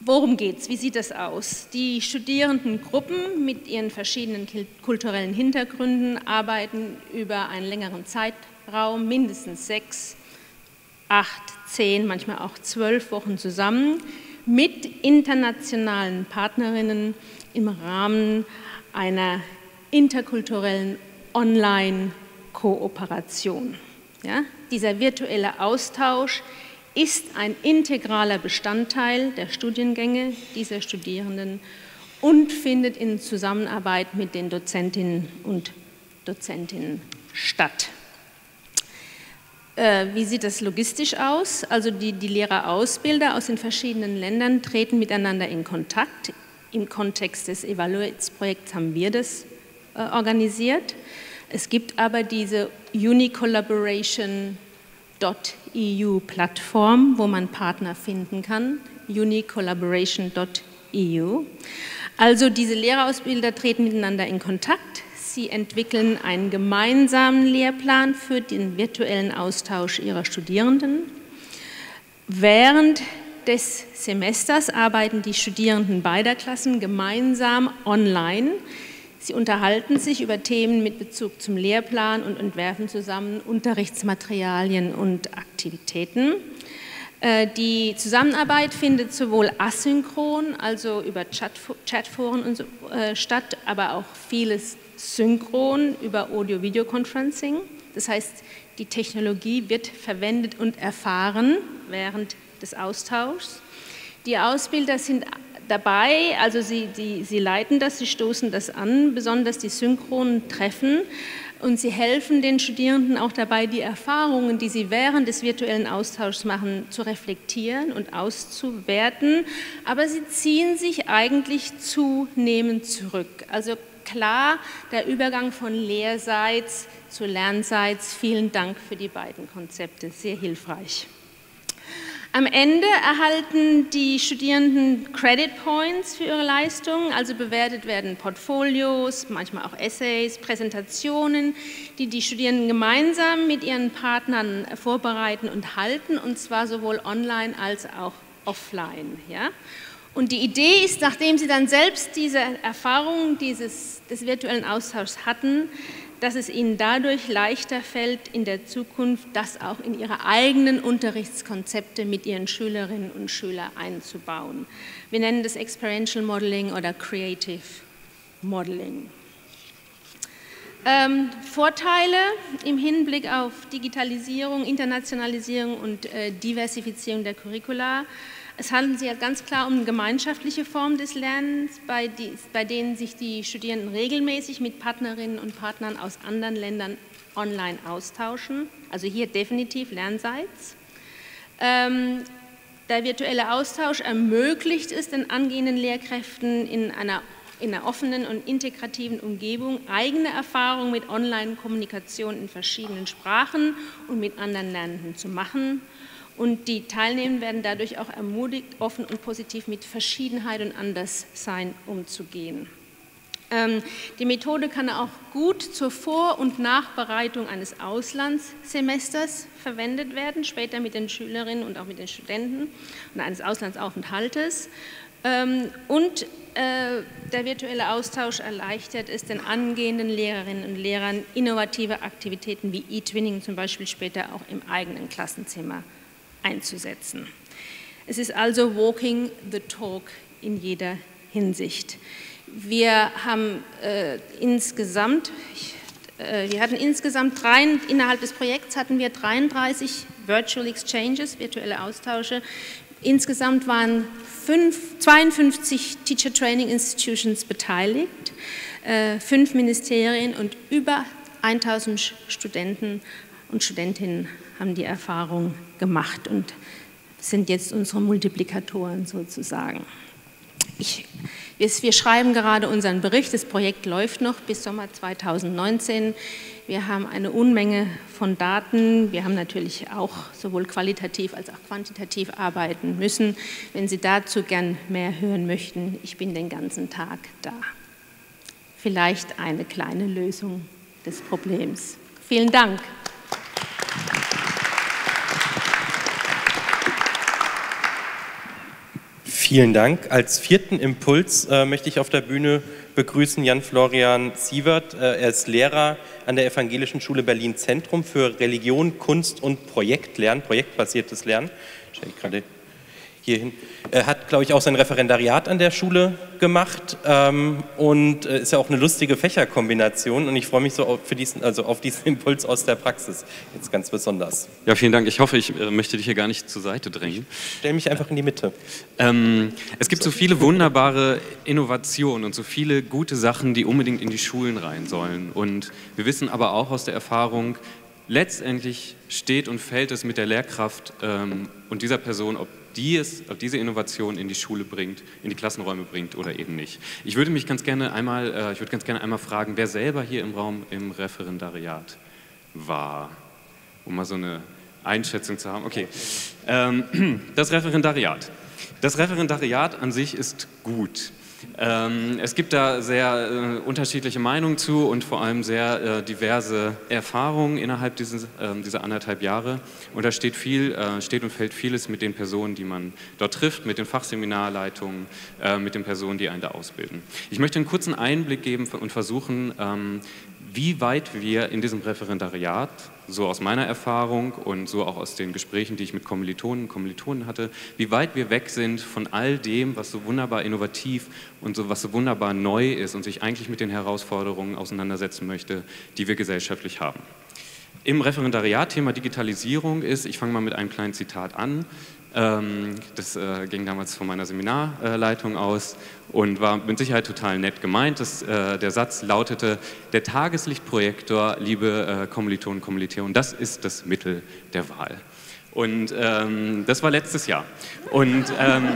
Worum geht es? Wie sieht das aus? Die Studierendengruppen mit ihren verschiedenen kulturellen Hintergründen arbeiten über einen längeren Zeitraum, mindestens sechs, acht, zehn, manchmal auch zwölf Wochen zusammen mit internationalen Partnerinnen im Rahmen einer interkulturellen Online-Kooperation. Ja, dieser virtuelle Austausch ist ein integraler Bestandteil der Studiengänge dieser Studierenden und findet in Zusammenarbeit mit den Dozentinnen und Dozentinnen statt. Äh, wie sieht das logistisch aus? Also die, die Lehrerausbilder aus den verschiedenen Ländern treten miteinander in Kontakt im Kontext des Evaluates-Projekts haben wir das äh, organisiert. Es gibt aber diese unicollaboration.eu Plattform, wo man Partner finden kann, unicollaboration.eu. Also diese Lehrerausbilder treten miteinander in Kontakt. Sie entwickeln einen gemeinsamen Lehrplan für den virtuellen Austausch ihrer Studierenden. Während des Semesters arbeiten die Studierenden beider Klassen gemeinsam online. Sie unterhalten sich über Themen mit Bezug zum Lehrplan und entwerfen zusammen Unterrichtsmaterialien und Aktivitäten. Äh, die Zusammenarbeit findet sowohl asynchron, also über Chatforen und so, äh, statt, aber auch vieles synchron über Audio-Video-Conferencing. Das heißt, die Technologie wird verwendet und erfahren während des Austauschs. Die Ausbilder sind dabei, also sie, die, sie leiten das, sie stoßen das an, besonders die synchronen Treffen. Und sie helfen den Studierenden auch dabei, die Erfahrungen, die sie während des virtuellen Austauschs machen, zu reflektieren und auszuwerten. Aber sie ziehen sich eigentlich zunehmend zurück. Also klar, der Übergang von Lehrseits zu Lernseits. Vielen Dank für die beiden Konzepte, sehr hilfreich. Am Ende erhalten die Studierenden Credit Points für ihre Leistungen, also bewertet werden Portfolios, manchmal auch Essays, Präsentationen, die die Studierenden gemeinsam mit ihren Partnern vorbereiten und halten, und zwar sowohl online als auch offline. Ja? Und die Idee ist, nachdem sie dann selbst diese Erfahrungen dieses, des virtuellen Austauschs hatten, dass es ihnen dadurch leichter fällt, in der Zukunft das auch in ihre eigenen Unterrichtskonzepte mit ihren Schülerinnen und Schülern einzubauen. Wir nennen das Experiential Modeling oder Creative Modeling. Ähm, Vorteile im Hinblick auf Digitalisierung, Internationalisierung und äh, Diversifizierung der Curricula es handelt sich ja ganz klar um eine gemeinschaftliche Form des Lernens, bei, die, bei denen sich die Studierenden regelmäßig mit Partnerinnen und Partnern aus anderen Ländern online austauschen. Also hier definitiv Lernseits. Ähm, der virtuelle Austausch ermöglicht es den angehenden Lehrkräften in einer, in einer offenen und integrativen Umgebung eigene Erfahrungen mit Online-Kommunikation in verschiedenen Sprachen und mit anderen Lernenden zu machen. Und die Teilnehmenden werden dadurch auch ermutigt, offen und positiv mit Verschiedenheit und Anderssein umzugehen. Ähm, die Methode kann auch gut zur Vor- und Nachbereitung eines Auslandssemesters verwendet werden, später mit den Schülerinnen und auch mit den Studenten und eines Auslandsaufenthaltes. Ähm, und äh, der virtuelle Austausch erleichtert es den angehenden Lehrerinnen und Lehrern, innovative Aktivitäten wie E-Twinning zum Beispiel später auch im eigenen Klassenzimmer einzusetzen. Es ist also Walking the Talk in jeder Hinsicht. Wir haben äh, insgesamt, ich, äh, wir hatten insgesamt drei, innerhalb des Projekts hatten wir 33 Virtual Exchanges, virtuelle Austausche. Insgesamt waren fünf, 52 Teacher Training Institutions beteiligt, äh, fünf Ministerien und über 1000 Studenten und Studentinnen haben die Erfahrung gemacht und sind jetzt unsere Multiplikatoren sozusagen. Ich wir schreiben gerade unseren Bericht. Das Projekt läuft noch bis Sommer 2019. Wir haben eine Unmenge von Daten. Wir haben natürlich auch sowohl qualitativ als auch quantitativ arbeiten müssen. Wenn Sie dazu gern mehr hören möchten, ich bin den ganzen Tag da. Vielleicht eine kleine Lösung des Problems. Vielen Dank. Vielen Dank. Als vierten Impuls äh, möchte ich auf der Bühne begrüßen Jan-Florian Sievert. Äh, er ist Lehrer an der Evangelischen Schule Berlin Zentrum für Religion, Kunst und Projektlernen, projektbasiertes Lernen. Ich gerade hierhin. Er hat, glaube ich, auch sein Referendariat an der Schule gemacht ähm, und äh, ist ja auch eine lustige Fächerkombination und ich freue mich so auf, für diesen, also auf diesen Impuls aus der Praxis jetzt ganz besonders. Ja, vielen Dank. Ich hoffe, ich äh, möchte dich hier gar nicht zur Seite drängen. Ich stell mich einfach in die Mitte. Ähm, es gibt so viele wunderbare Innovationen und so viele gute Sachen, die unbedingt in die Schulen rein sollen und wir wissen aber auch aus der Erfahrung, letztendlich steht und fällt es mit der Lehrkraft ähm, und dieser Person, ob die es, ob diese Innovation in die Schule bringt, in die Klassenräume bringt oder eben nicht. Ich würde mich ganz gerne einmal, äh, ich würde ganz gerne einmal fragen, wer selber hier im Raum im Referendariat war, um mal so eine Einschätzung zu haben. Okay, ähm, das Referendariat. Das Referendariat an sich ist gut. Ähm, es gibt da sehr äh, unterschiedliche Meinungen zu und vor allem sehr äh, diverse Erfahrungen innerhalb dieses, äh, dieser anderthalb Jahre. Und da steht, viel, äh, steht und fällt vieles mit den Personen, die man dort trifft, mit den Fachseminarleitungen, äh, mit den Personen, die einen da ausbilden. Ich möchte einen kurzen Einblick geben und versuchen, ähm, wie weit wir in diesem Referendariat, so aus meiner Erfahrung und so auch aus den Gesprächen, die ich mit Kommilitonen und Kommilitonen hatte, wie weit wir weg sind von all dem, was so wunderbar innovativ und so, was so wunderbar neu ist und sich eigentlich mit den Herausforderungen auseinandersetzen möchte, die wir gesellschaftlich haben. Im Referendariat Thema Digitalisierung ist, ich fange mal mit einem kleinen Zitat an, das äh, ging damals von meiner Seminarleitung aus und war mit Sicherheit total nett gemeint. Das, äh, der Satz lautete, der Tageslichtprojektor, liebe äh, Kommilitonen und Kommilitonen, das ist das Mittel der Wahl. Und ähm, das war letztes Jahr. Und ähm,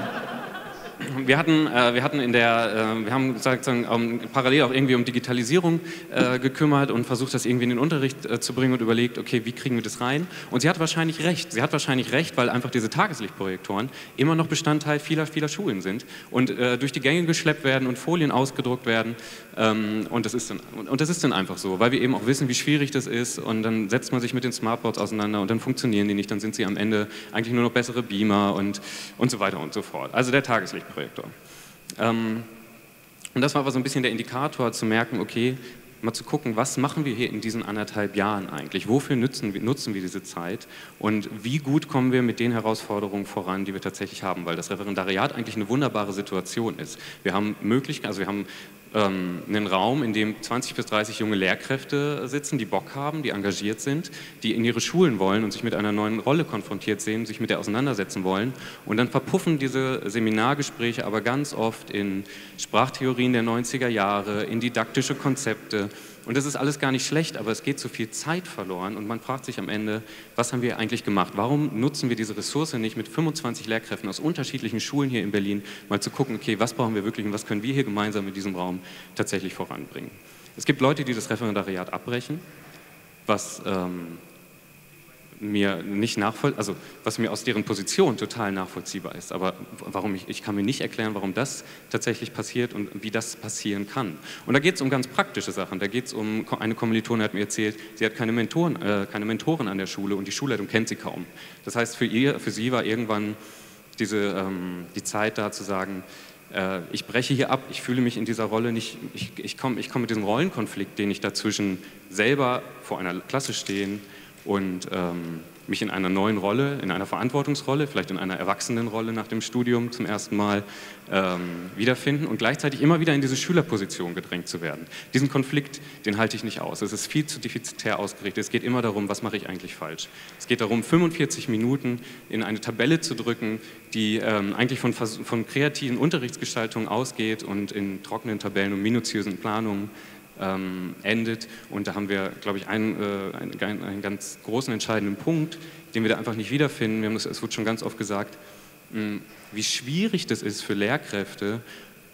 wir hatten, äh, wir hatten in der, äh, wir haben sozusagen um, parallel auch irgendwie um Digitalisierung äh, gekümmert und versucht, das irgendwie in den Unterricht äh, zu bringen und überlegt, okay, wie kriegen wir das rein? Und sie hat wahrscheinlich recht. Sie hat wahrscheinlich recht, weil einfach diese Tageslichtprojektoren immer noch Bestandteil vieler, vieler Schulen sind und äh, durch die Gänge geschleppt werden und Folien ausgedruckt werden. Ähm, und, das ist dann, und das ist dann einfach so, weil wir eben auch wissen, wie schwierig das ist und dann setzt man sich mit den Smartboards auseinander und dann funktionieren die nicht, dann sind sie am Ende eigentlich nur noch bessere Beamer und, und so weiter und so fort. Also der Tageslicht Projektor. Ähm, und das war aber so ein bisschen der Indikator zu merken, okay, mal zu gucken, was machen wir hier in diesen anderthalb Jahren eigentlich? Wofür nutzen nutzen wir diese Zeit? Und wie gut kommen wir mit den Herausforderungen voran, die wir tatsächlich haben? Weil das Referendariat eigentlich eine wunderbare Situation ist. Wir haben Möglichkeiten, also wir haben ähm, einen Raum, in dem 20 bis 30 junge Lehrkräfte sitzen, die Bock haben, die engagiert sind, die in ihre Schulen wollen und sich mit einer neuen Rolle konfrontiert sehen, sich mit der auseinandersetzen wollen. Und dann verpuffen diese Seminargespräche aber ganz oft in Sprachtheorien der 90er Jahre, in didaktische Konzepte, Und das ist alles gar nicht schlecht, aber es geht zu viel Zeit verloren und man fragt sich am Ende, was haben wir eigentlich gemacht? Warum nutzen wir diese Ressource nicht mit 25 Lehrkräften aus unterschiedlichen Schulen hier in Berlin, mal zu gucken, okay, was brauchen wir wirklich und was können wir hier gemeinsam in diesem Raum tatsächlich voranbringen? Es gibt Leute, die das Referendariat abbrechen, was ähm, mir nicht nachvoll also was mir aus deren Position total nachvollziehbar ist. Aber warum ich, ich kann mir nicht erklären, warum das tatsächlich passiert und wie das passieren kann. Und da geht es um ganz praktische Sachen. Da geht es um, eine Kommilitone hat mir erzählt, sie hat keine Mentoren, äh, keine Mentoren an der Schule und die Schulleitung kennt sie kaum. Das heißt, für, ihr, für sie war irgendwann diese, ähm, die Zeit da zu sagen, äh, ich breche hier ab, ich fühle mich in dieser Rolle nicht, ich, ich komme ich komm mit diesem Rollenkonflikt, den ich dazwischen selber vor einer Klasse stehen, und ähm, mich in einer neuen Rolle, in einer Verantwortungsrolle, vielleicht in einer Erwachsenenrolle nach dem Studium zum ersten Mal ähm, wiederfinden und gleichzeitig immer wieder in diese Schülerposition gedrängt zu werden. Diesen Konflikt, den halte ich nicht aus. Es ist viel zu defizitär ausgerichtet. Es geht immer darum, was mache ich eigentlich falsch. Es geht darum, 45 Minuten in eine Tabelle zu drücken, die ähm, eigentlich von, von kreativen Unterrichtsgestaltungen ausgeht und in trockenen Tabellen und minutiösen Planungen ähm, endet. Und da haben wir, glaube ich, einen, äh, einen, einen, ganz großen entscheidenden Punkt, den wir da einfach nicht wiederfinden. Wir haben das, es wurde schon ganz oft gesagt, mh, hm, wie schwierig das ist für Lehrkräfte,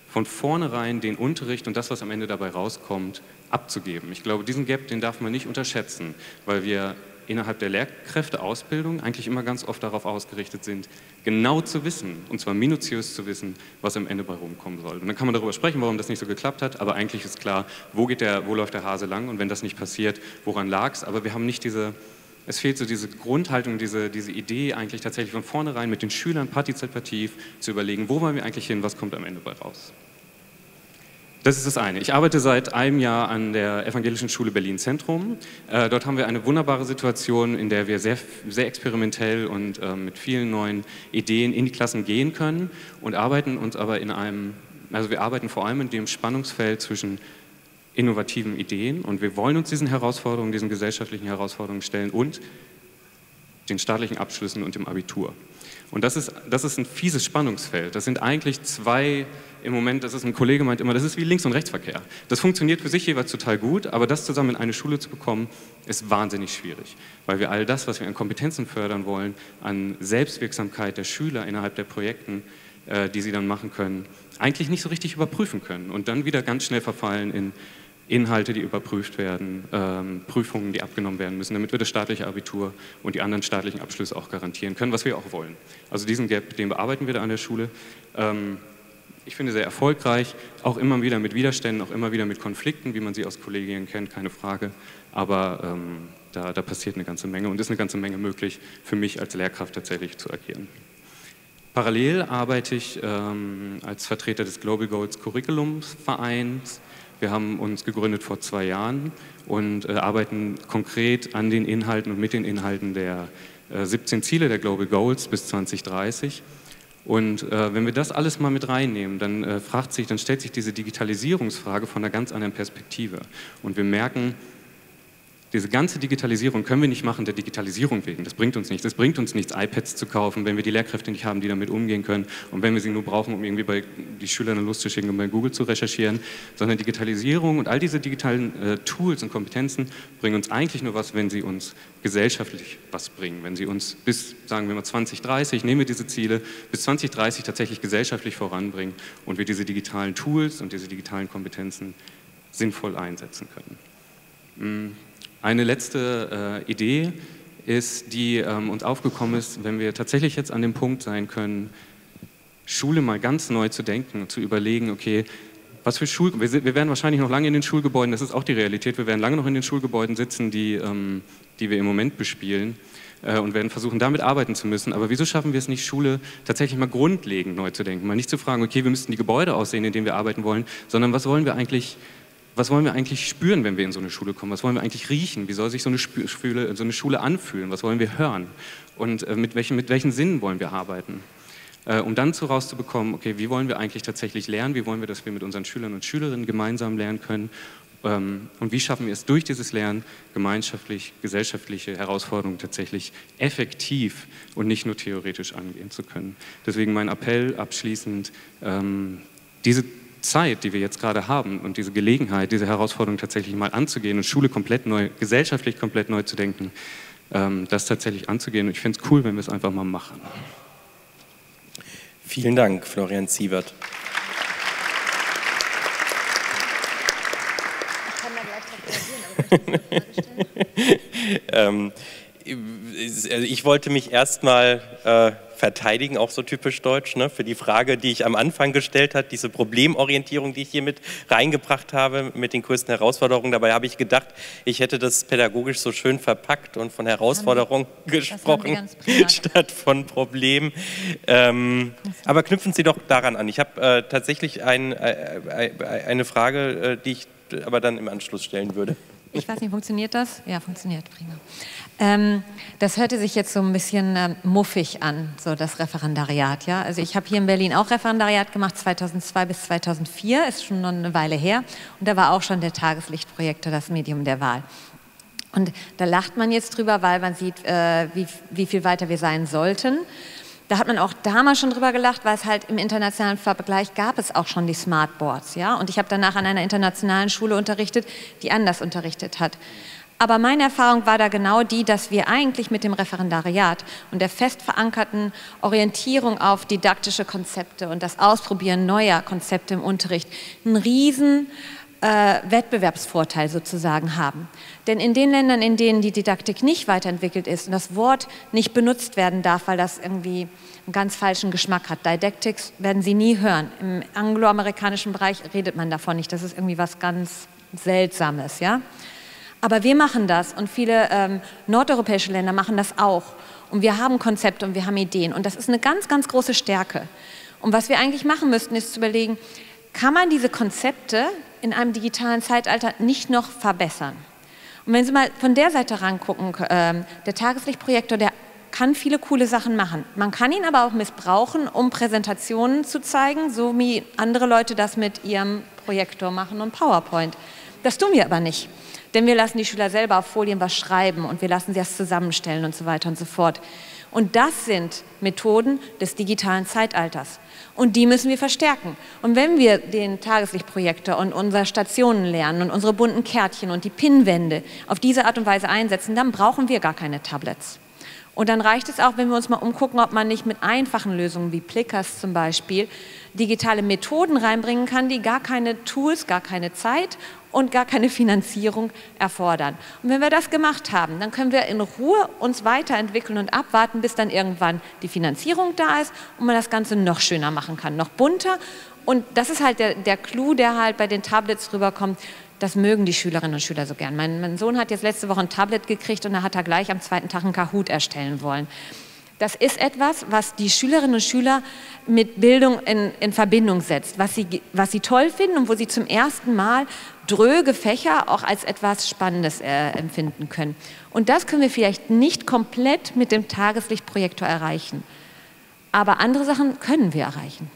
von vornherein den Unterricht und das, was am Ende dabei rauskommt, abzugeben. Ich glaube, diesen Gap, den darf man nicht unterschätzen, weil wir innerhalb der Lehrkräfteausbildung eigentlich immer ganz oft darauf ausgerichtet sind, genau zu wissen, und zwar minutiös zu wissen, was am Ende bei rumkommen soll. Und dann kann man darüber sprechen, warum das nicht so geklappt hat, aber eigentlich ist klar, wo, geht der, wo läuft der Hase lang und wenn das nicht passiert, woran lag es? Aber wir haben nicht diese, es fehlt so diese Grundhaltung, diese, diese Idee eigentlich tatsächlich von vornherein mit den Schülern partizipativ zu überlegen, wo wollen wir eigentlich hin, was kommt am Ende bei raus. Das ist das eine. Ich arbeite seit einem Jahr an der Evangelischen Schule Berlin Zentrum. Äh, dort haben wir eine wunderbare Situation, in der wir sehr, sehr experimentell und äh, mit vielen neuen Ideen in die Klassen gehen können und arbeiten uns aber in einem, also wir arbeiten vor allem in dem Spannungsfeld zwischen innovativen Ideen und wir wollen uns diesen Herausforderungen, diesen gesellschaftlichen Herausforderungen stellen und den staatlichen Abschlüssen und dem Abitur. Und das ist, das ist ein fieses Spannungsfeld. Das sind eigentlich zwei im Moment, das ist ein Kollege meint immer, das ist wie Links- und Rechtsverkehr. Das funktioniert für sich jeweils total gut, aber das zusammen in eine Schule zu bekommen, ist wahnsinnig schwierig, weil wir all das, was wir an Kompetenzen fördern wollen, an Selbstwirksamkeit der Schüler innerhalb der Projekten, äh, die sie dann machen können, eigentlich nicht so richtig überprüfen können und dann wieder ganz schnell verfallen in Inhalte, die überprüft werden, ähm, Prüfungen, die abgenommen werden müssen, damit wir das staatliche Abitur und die anderen staatlichen Abschlüsse auch garantieren können, was wir auch wollen. Also diesen Gap, den bearbeiten wir da an der Schule. Ähm, ich finde, sehr erfolgreich, auch immer wieder mit Widerständen, auch immer wieder mit Konflikten, wie man sie aus Kollegien kennt, keine Frage. Aber ähm, da, da, passiert eine ganze Menge und ist eine ganze Menge möglich für mich als Lehrkraft tatsächlich zu agieren. Parallel arbeite ich ähm, als Vertreter des Global Goals Curriculumsvereins. Wir haben uns gegründet vor zwei Jahren und äh, arbeiten konkret an den Inhalten und mit den Inhalten der äh, 17 Ziele der Global Goals bis 2030 und äh, wenn wir das alles mal mit reinnehmen, dann, äh, fragt sich, dann stellt sich diese Digitalisierungsfrage von einer ganz anderen Perspektive. Und wir merken, diese ganze Digitalisierung können wir nicht machen der Digitalisierung wegen. Das bringt uns nichts. Das bringt uns nichts, iPads zu kaufen, wenn wir die Lehrkräfte nicht haben, die damit umgehen können und wenn wir sie nur brauchen, um irgendwie bei die Schüler eine Lust zu schicken, um bei Google zu recherchieren. Sondern Digitalisierung und all diese digitalen äh, Tools und Kompetenzen bringen uns eigentlich nur was, wenn sie uns gesellschaftlich was bringen. Wenn sie uns bis, sagen wir mal 2030, nehmen wir diese Ziele, bis 2030 tatsächlich gesellschaftlich voranbringen und wir diese digitalen Tools und diese digitalen Kompetenzen sinnvoll einsetzen können. Mm. Eine letzte äh, Idee ist, die ähm, uns aufgekommen ist, wenn wir tatsächlich jetzt an dem Punkt sein können, Schule mal ganz neu zu denken zu überlegen, okay, was für Schul wir, wir, werden wahrscheinlich noch lange in den Schulgebäuden, das ist auch die Realität, wir werden lange noch in den Schulgebäuden sitzen, die, ähm, die wir im Moment bespielen äh, und werden versuchen, damit arbeiten zu müssen. Aber wieso schaffen wir es nicht, Schule tatsächlich mal grundlegend neu zu denken? Mal nicht zu fragen, okay, wir müssten die Gebäude aussehen, in denen wir arbeiten wollen, sondern was wollen wir eigentlich was wollen wir eigentlich spüren, wenn wir in so eine Schule kommen? Was wollen wir eigentlich riechen? Wie soll sich so eine, Schule, so eine Schule anfühlen? Was wollen wir hören? Und äh, mit, welchen, mit welchen Sinnen wollen wir arbeiten? Äh, um dann so rauszubekommen, okay, wie wollen wir eigentlich tatsächlich lernen? Wie wollen wir, dass wir mit unseren Schülern und Schülerinnen gemeinsam lernen können? Ähm, und wie schaffen wir es durch dieses Lernen, gemeinschaftlich, gesellschaftliche Herausforderungen tatsächlich effektiv und nicht nur theoretisch angehen zu können? Deswegen mein Appell abschließend, ähm, diese Zeit, die wir jetzt gerade haben und diese Gelegenheit, diese Herausforderung tatsächlich mal anzugehen und Schule komplett neu, gesellschaftlich komplett neu zu denken, ähm, das tatsächlich anzugehen. Und ich finde es cool, wenn wir es einfach mal machen. Vielen Dank, Florian Sievert. ähm, also ich wollte mich erstmal äh, verteidigen, auch so typisch deutsch, ne, für die Frage, die ich am Anfang gestellt habe, diese Problemorientierung, die ich hier mit reingebracht habe, mit den größten Herausforderungen. Dabei habe ich gedacht, ich hätte das pädagogisch so schön verpackt und von Herausforderungen gesprochen, statt von Problemen. Ähm, aber knüpfen Sie doch daran an. Ich habe äh, tatsächlich ein, äh, äh eine Frage, äh, die ich aber dann im Anschluss stellen würde. Ich weiß nicht, funktioniert das? Ja, funktioniert, prima. Ähm, das hörte sich jetzt so ein bisschen ähm, muffig an, so das Referendariat. Ja? Also ich habe hier in Berlin auch Referendariat gemacht, 2002 bis 2004, ist schon noch eine Weile her. Und da war auch schon der Tageslichtprojektor das Medium der Wahl. Und da lacht man jetzt drüber, weil man sieht, äh, wie, wie viel weiter wir sein sollten. Da hat man auch damals schon drüber gelacht, weil es halt im internationalen Vergleich gab es auch schon die Smartboards. Ja? Und ich habe danach an einer internationalen Schule unterrichtet, die anders unterrichtet hat. Aber meine Erfahrung war da genau die, dass wir eigentlich mit dem Referendariat und der fest verankerten Orientierung auf didaktische Konzepte und das Ausprobieren neuer Konzepte im Unterricht einen riesen äh, Wettbewerbsvorteil sozusagen haben. Denn in den Ländern, in denen die Didaktik nicht weiterentwickelt ist und das Wort nicht benutzt werden darf, weil das irgendwie einen ganz falschen Geschmack hat, Didactics werden Sie nie hören. Im angloamerikanischen Bereich redet man davon nicht. Das ist irgendwie was ganz Seltsames, ja. Aber wir machen das und viele ähm, nordeuropäische Länder machen das auch. Und wir haben Konzepte und wir haben Ideen. Und das ist eine ganz, ganz große Stärke. Und was wir eigentlich machen müssten, ist zu überlegen, kann man diese Konzepte in einem digitalen Zeitalter nicht noch verbessern? Und wenn Sie mal von der Seite rangucken, äh, der Tageslichtprojektor, der kann viele coole Sachen machen. Man kann ihn aber auch missbrauchen, um Präsentationen zu zeigen, so wie andere Leute das mit ihrem Projektor machen und PowerPoint. Das tun wir aber nicht. Denn wir lassen die Schüler selber auf Folien was schreiben und wir lassen sie das zusammenstellen und so weiter und so fort. Und das sind Methoden des digitalen Zeitalters. Und die müssen wir verstärken. Und wenn wir den Tageslichtprojektor und unsere Stationen lernen und unsere bunten Kärtchen und die Pinnwände auf diese Art und Weise einsetzen, dann brauchen wir gar keine Tablets. Und dann reicht es auch, wenn wir uns mal umgucken, ob man nicht mit einfachen Lösungen wie Plickers zum Beispiel digitale Methoden reinbringen kann, die gar keine Tools, gar keine Zeit und gar keine Finanzierung erfordern. Und wenn wir das gemacht haben, dann können wir in Ruhe uns weiterentwickeln und abwarten, bis dann irgendwann die Finanzierung da ist und man das Ganze noch schöner machen kann, noch bunter. Und das ist halt der, der Clou, der halt bei den Tablets rüberkommt. Das mögen die Schülerinnen und Schüler so gern. Mein, mein Sohn hat jetzt letzte Woche ein Tablet gekriegt und da hat er gleich am zweiten Tag einen Kahoot erstellen wollen. Das ist etwas, was die Schülerinnen und Schüler mit Bildung in, in, Verbindung setzt, was sie, was sie toll finden und wo sie zum ersten Mal dröge Fächer auch als etwas Spannendes äh, empfinden können. Und das können wir vielleicht nicht komplett mit dem Tageslichtprojektor erreichen. Aber andere Sachen können wir erreichen.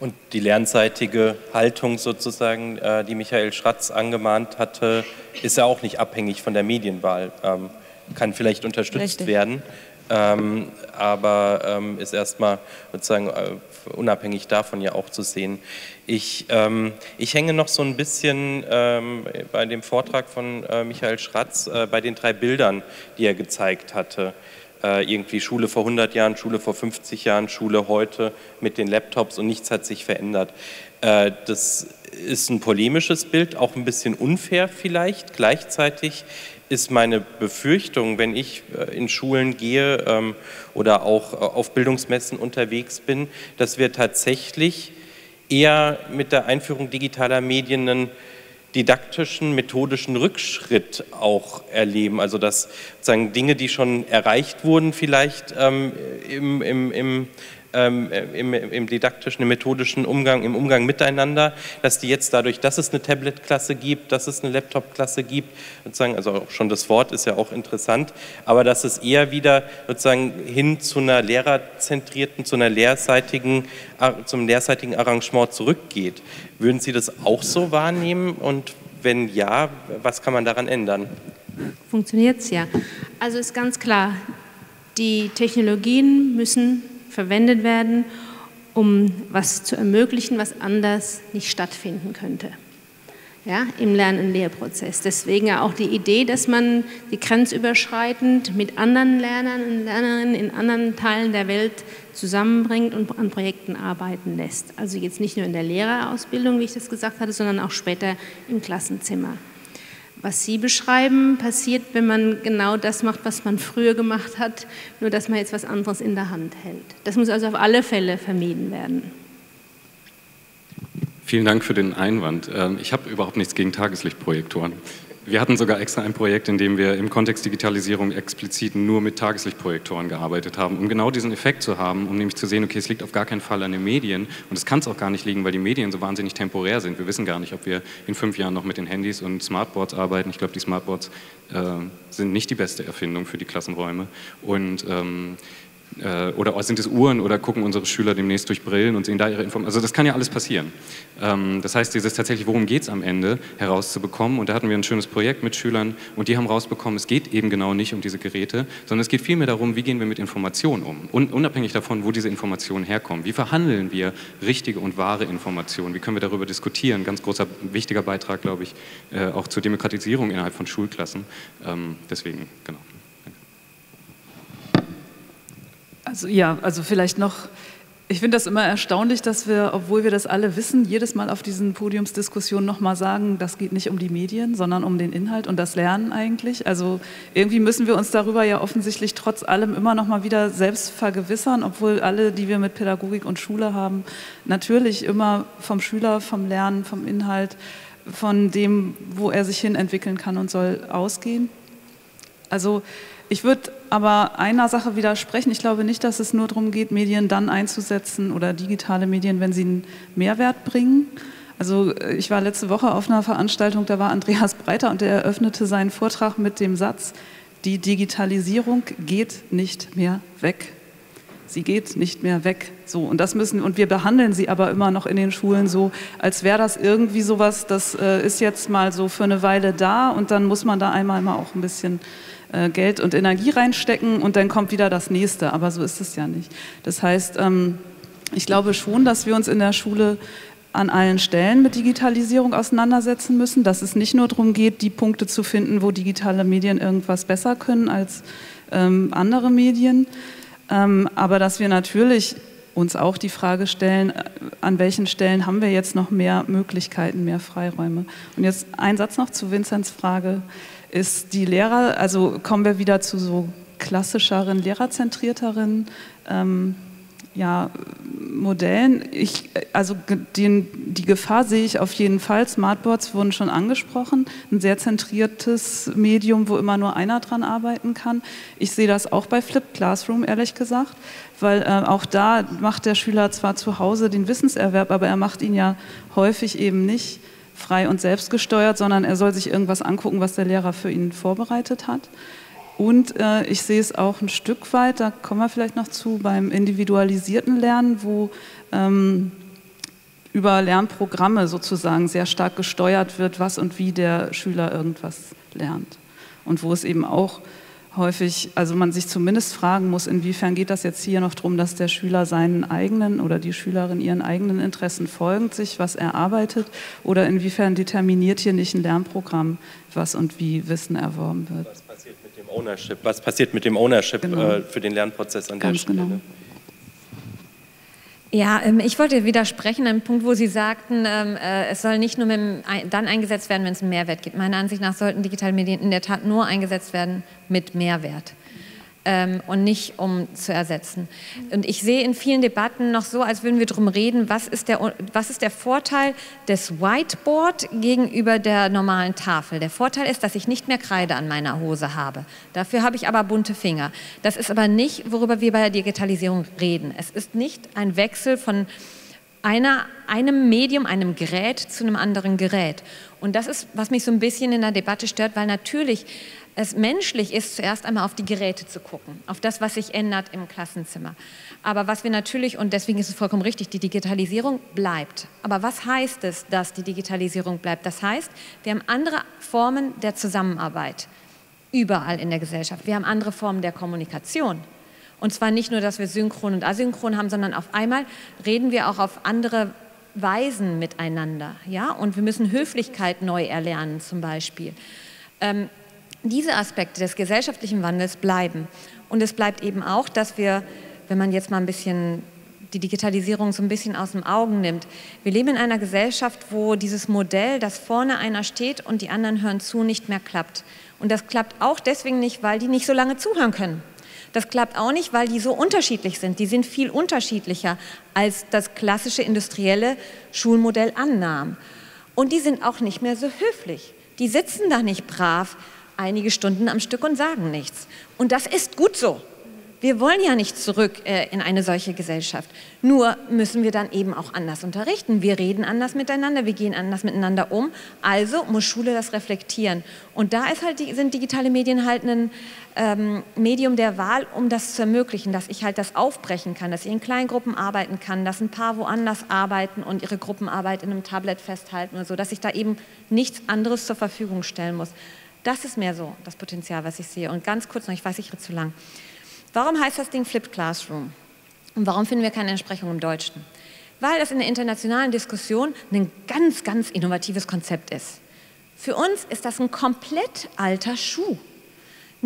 Und die lernseitige Haltung sozusagen, äh, die Michael Schratz angemahnt hatte, ist ja auch nicht abhängig von der Medienwahl. Ähm, kann vielleicht unterstützt Richtig. werden ähm, aber ähm, ist erstmal sozusagen äh, unabhängig davon ja auch zu sehen. Ich, ähm, ich hänge noch so ein bisschen ähm, bei dem Vortrag von äh, Michael Schratz äh, bei den drei Bildern, die er gezeigt hatte. Äh, irgendwie Schule vor 100 Jahren, Schule vor 50 Jahren, Schule heute mit den Laptops und nichts hat sich verändert. Äh, das ist ein polemisches Bild, auch ein bisschen unfair vielleicht. Gleichzeitig ist meine Befürchtung, wenn ich äh, in Schulen gehe ähm, oder auch äh, auf Bildungsmessen unterwegs bin, dass wir tatsächlich eher mit der Einführung digitaler Medien einen didaktischen, methodischen Rückschritt auch erleben. Also dass sozusagen Dinge, die schon erreicht wurden, vielleicht ähm, im, im, im ähm, im, im, didaktischen, im methodischen Umgang, im Umgang miteinander, dass die jetzt dadurch, dass es eine Tablet-Klasse gibt, dass es eine Laptop-Klasse gibt, sozusagen, also auch schon das Wort ist ja auch interessant, aber dass es eher wieder sozusagen hin zu einer lehrerzentrierten, zu einer lehrseitigen, zum lehrseitigen Arrangement zurückgeht. Würden Sie das auch so wahrnehmen und wenn ja, was kann man daran ändern? Funktioniert es ja. Also ist ganz klar, die Technologien müssen verwendet werden, um was zu ermöglichen, was anders nicht stattfinden könnte ja, im Lern- und Lehrprozess. Deswegen auch die Idee, dass man die grenzüberschreitend mit anderen Lernern und Lernerinnen in anderen Teilen der Welt zusammenbringt und an Projekten arbeiten lässt. Also jetzt nicht nur in der Lehrerausbildung, wie ich das gesagt hatte, sondern auch später im Klassenzimmer. Was Sie beschreiben, passiert, wenn man genau das macht, was man früher gemacht hat, nur dass man jetzt was anderes in der Hand hält. Das muss also auf alle Fälle vermieden werden. Vielen Dank für den Einwand. Ähm, ich habe überhaupt nichts gegen Tageslichtprojektoren. Wir hatten sogar extra ein Projekt, in dem wir im Kontext Digitalisierung explizit nur mit Tageslichtprojektoren gearbeitet haben, um genau diesen Effekt zu haben, um nämlich zu sehen, okay, es liegt auf gar keinen Fall an den Medien und es kann es auch gar nicht liegen, weil die Medien so wahnsinnig temporär sind. Wir wissen gar nicht, ob wir in fünf Jahren noch mit den Handys und Smartboards arbeiten. Ich glaube, die Smartboards äh, sind nicht die beste Erfindung für die Klassenräume und ähm, äh, oder sind es Uhren oder gucken unsere Schüler demnächst durch Brillen und sehen da ihre Informationen. Also das kann ja alles passieren. Ähm, das heißt, dieses tatsächlich, worum geht es am Ende, herauszubekommen. Und da hatten wir ein schönes Projekt mit Schülern und die haben rausbekommen, es geht eben genau nicht um diese Geräte, sondern es geht vielmehr darum, wie gehen wir mit Informationen um. Und unabhängig davon, wo diese Informationen herkommen. Wie verhandeln wir richtige und wahre Informationen? Wie können wir darüber diskutieren? Ganz großer, wichtiger Beitrag, glaube ich, äh, auch zur Demokratisierung innerhalb von Schulklassen. Ähm, deswegen, genau. Also ja, also vielleicht noch, ich finde das immer erstaunlich, dass wir, obwohl wir das alle wissen, jedes Mal auf diesen Podiumsdiskussionen nochmal sagen, das geht nicht um die Medien, sondern um den Inhalt und das Lernen eigentlich. Also irgendwie müssen wir uns darüber ja offensichtlich trotz allem immer nochmal wieder selbst vergewissern, obwohl alle, die wir mit Pädagogik und Schule haben, natürlich immer vom Schüler, vom Lernen, vom Inhalt, von dem, wo er sich hin entwickeln kann und soll, ausgehen. Also ich würde aber einer Sache widersprechen. Ich glaube nicht, dass es nur darum geht, Medien dann einzusetzen oder digitale Medien, wenn sie einen Mehrwert bringen. Also äh, ich war letzte Woche auf einer Veranstaltung, da war Andreas Breiter und der eröffnete seinen Vortrag mit dem Satz, die Digitalisierung geht nicht mehr weg. Sie geht nicht mehr weg. So, und das müssen, und wir behandeln sie aber immer noch in den Schulen so, als wäre das irgendwie sowas, das äh, ist jetzt mal so für eine Weile da und dann muss man da einmal mal auch ein bisschen äh, Geld und Energie reinstecken und dann kommt wieder das nächste. Aber so ist es ja nicht. Das heißt, ähm, ich glaube schon, dass wir uns in der Schule an allen Stellen mit Digitalisierung auseinandersetzen müssen, dass es nicht nur darum geht, die Punkte zu finden, wo digitale Medien irgendwas besser können als ähm, andere Medien, ähm, aber dass wir natürlich uns auch die Frage stellen, äh, an welchen Stellen haben wir jetzt noch mehr Möglichkeiten, mehr Freiräume. Und jetzt ein Satz noch zu Vinzenz Frage ist die Lehrer, also kommen wir wieder zu so klassischeren, lehrerzentrierteren ähm, ja, Modellen. Ich, also den, die Gefahr sehe ich auf jeden Fall. Smartboards wurden schon angesprochen. Ein sehr zentriertes Medium, wo immer nur einer dran arbeiten kann. Ich sehe das auch bei Flip Classroom, ehrlich gesagt, weil äh, auch da macht der Schüler zwar zu Hause den Wissenserwerb, aber er macht ihn ja häufig eben nicht frei und selbstgesteuert, sondern er soll sich irgendwas angucken, was der Lehrer für ihn vorbereitet hat. Und äh, ich sehe es auch ein Stück weit, da kommen wir vielleicht noch zu, beim individualisierten Lernen, wo ähm, über Lernprogramme sozusagen sehr stark gesteuert wird, was und wie der Schüler irgendwas lernt. Und wo es eben auch häufig, also man sich zumindest fragen muss, inwiefern geht das jetzt hier noch darum, dass der Schüler seinen eigenen oder die Schülerin ihren eigenen Interessen folgend sich was erarbeitet oder inwiefern determiniert hier nicht ein Lernprogramm, was und wie Wissen erworben wird. Was passiert mit dem Ownership? Was passiert mit dem Ownership genau. äh, für den Lernprozess an Ganz der Stelle? Genau. Ja, ähm, ich wollte widersprechen an dem Punkt, wo Sie sagten, ähm, äh, es soll nicht nur dann eingesetzt werden, wenn es einen Mehrwert gibt. Meiner Ansicht nach sollten digitale Medien in der Tat nur eingesetzt werden mit Mehrwert ähm, und nicht um zu ersetzen. Und ich sehe in vielen Debatten noch so, als würden wir darum reden, was ist, der, was ist der Vorteil des Whiteboard gegenüber der normalen Tafel. Der Vorteil ist, dass ich nicht mehr Kreide an meiner Hose habe. Dafür habe ich aber bunte Finger. Das ist aber nicht, worüber wir bei der Digitalisierung reden. Es ist nicht ein Wechsel von einer, einem Medium, einem Gerät zu einem anderen Gerät. Und das ist, was mich so ein bisschen in der Debatte stört, weil natürlich es menschlich ist, zuerst einmal auf die Geräte zu gucken, auf das, was sich ändert im Klassenzimmer. Aber was wir natürlich, und deswegen ist es vollkommen richtig, die Digitalisierung bleibt. Aber was heißt es, dass die Digitalisierung bleibt? Das heißt, wir haben andere Formen der Zusammenarbeit überall in der Gesellschaft. Wir haben andere Formen der Kommunikation. Und zwar nicht nur, dass wir synchron und asynchron haben, sondern auf einmal reden wir auch auf andere Weisen miteinander. Ja? Und wir müssen Höflichkeit neu erlernen zum Beispiel. Ähm, diese Aspekte des gesellschaftlichen Wandels bleiben. Und es bleibt eben auch, dass wir, wenn man jetzt mal ein bisschen die Digitalisierung so ein bisschen aus dem Augen nimmt. Wir leben in einer Gesellschaft, wo dieses Modell, dass vorne einer steht und die anderen hören zu, nicht mehr klappt. Und das klappt auch deswegen nicht, weil die nicht so lange zuhören können. Das klappt auch nicht, weil die so unterschiedlich sind. Die sind viel unterschiedlicher, als das klassische industrielle Schulmodell annahm. Und die sind auch nicht mehr so höflich. Die sitzen da nicht brav einige Stunden am Stück und sagen nichts. Und das ist gut so. Wir wollen ja nicht zurück äh, in eine solche Gesellschaft. Nur müssen wir dann eben auch anders unterrichten. Wir reden anders miteinander, wir gehen anders miteinander um. Also muss Schule das reflektieren. Und da halt, sind digitale Medien halt ein ähm, Medium der Wahl, um das zu ermöglichen, dass ich halt das aufbrechen kann, dass ich in Kleingruppen arbeiten kann, dass ein paar woanders arbeiten und ihre Gruppenarbeit in einem Tablet festhalten oder so, dass ich da eben nichts anderes zur Verfügung stellen muss. Das ist mehr so das Potenzial, was ich sehe. Und ganz kurz noch, ich weiß, ich rede zu lang. Warum heißt das Ding Flipped Classroom? Und warum finden wir keine Entsprechung im Deutschen? Weil das in der internationalen Diskussion ein ganz, ganz innovatives Konzept ist. Für uns ist das ein komplett alter Schuh.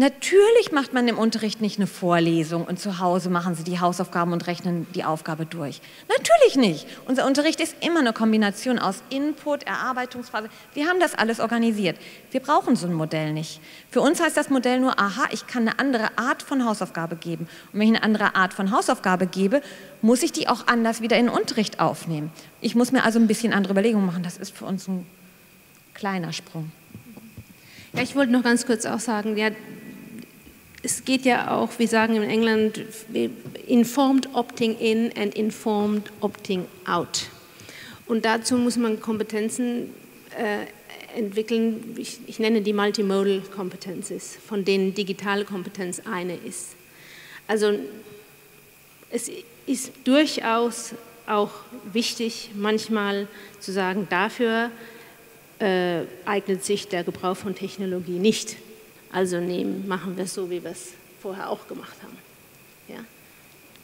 Natürlich macht man im Unterricht nicht eine Vorlesung und zu Hause machen Sie die Hausaufgaben und rechnen die Aufgabe durch. Natürlich nicht. Unser Unterricht ist immer eine Kombination aus Input, Erarbeitungsphase. Wir haben das alles organisiert. Wir brauchen so ein Modell nicht. Für uns heißt das Modell nur, aha, ich kann eine andere Art von Hausaufgabe geben. Und wenn ich eine andere Art von Hausaufgabe gebe, muss ich die auch anders wieder in den Unterricht aufnehmen. Ich muss mir also ein bisschen andere Überlegungen machen. Das ist für uns ein kleiner Sprung. Ja, ich wollte noch ganz kurz auch sagen, ja, es geht ja auch, wir sagen in England, informed opting in and informed opting out. Und dazu muss man Kompetenzen äh, entwickeln, ich, ich, nenne die Multimodal Competences, von denen digitale Kompetenz eine ist. Also es ist durchaus auch wichtig, manchmal zu sagen, dafür äh, eignet sich der Gebrauch von Technologie nicht. Also nehmen, machen wir es so, wie wir es vorher auch gemacht haben. Ja?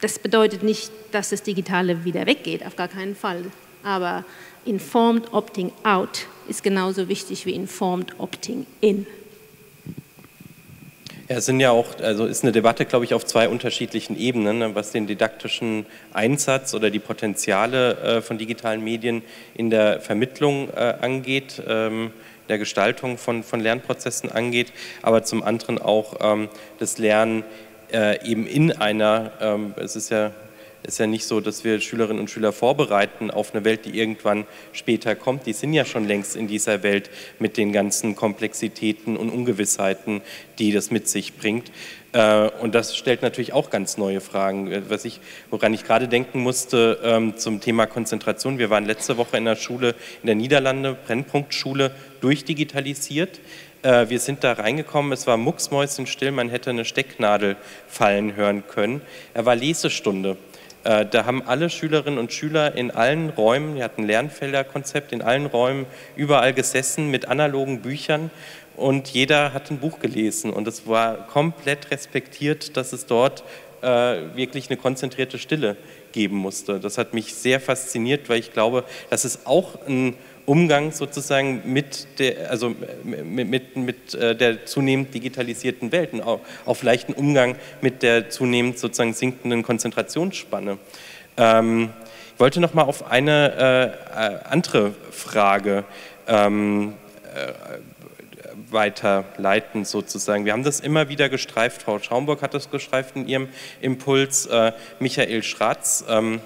Das bedeutet nicht, dass das Digitale wieder weggeht, auf gar keinen Fall. Aber informed opting out ist genauso wichtig wie informed opting in. Ja, es sind ja auch, also ist eine Debatte, glaube ich, auf zwei unterschiedlichen Ebenen, ne, was den didaktischen Einsatz oder die Potenziale äh, von digitalen Medien in der Vermittlung äh, angeht. Der Gestaltung von, von Lernprozessen angeht, aber zum anderen auch ähm, das Lernen äh, eben in einer, ähm, es ist ja, ist ja nicht so, dass wir Schülerinnen und Schüler vorbereiten auf eine Welt, die irgendwann später kommt. Die sind ja schon längst in dieser Welt mit den ganzen Komplexitäten und Ungewissheiten, die das mit sich bringt. Äh, und das stellt natürlich auch ganz neue Fragen. Äh, was ich, woran ich gerade denken musste ähm, zum Thema Konzentration. Wir waren letzte Woche in der Schule in der Niederlande, Brennpunktschule, durchdigitalisiert. Äh, wir sind da reingekommen, es war mucksmäuschenstill, man hätte eine Stecknadel fallen hören können. Er war Lesestunde. Da haben alle Schülerinnen und Schüler in allen Räumen, wir hatten Lernfelderkonzept, in allen Räumen überall gesessen mit analogen Büchern und jeder hat ein Buch gelesen und es war komplett respektiert, dass es dort äh, wirklich eine konzentrierte Stille geben musste. Das hat mich sehr fasziniert, weil ich glaube, das ist auch ein Umgang sozusagen mit der, also mit, mit, mit äh, der zunehmend digitalisierten Welt und auch, auch vielleicht ein Umgang mit der zunehmend sozusagen sinkenden Konzentrationsspanne. Ähm, ich wollte noch mal auf eine äh, andere Frage ähm, äh, weiterleiten sozusagen. Wir haben das immer wieder gestreift, Frau Schaumburg hat das gestreift in ihrem Impuls, äh, Michael Schratz. Ähm,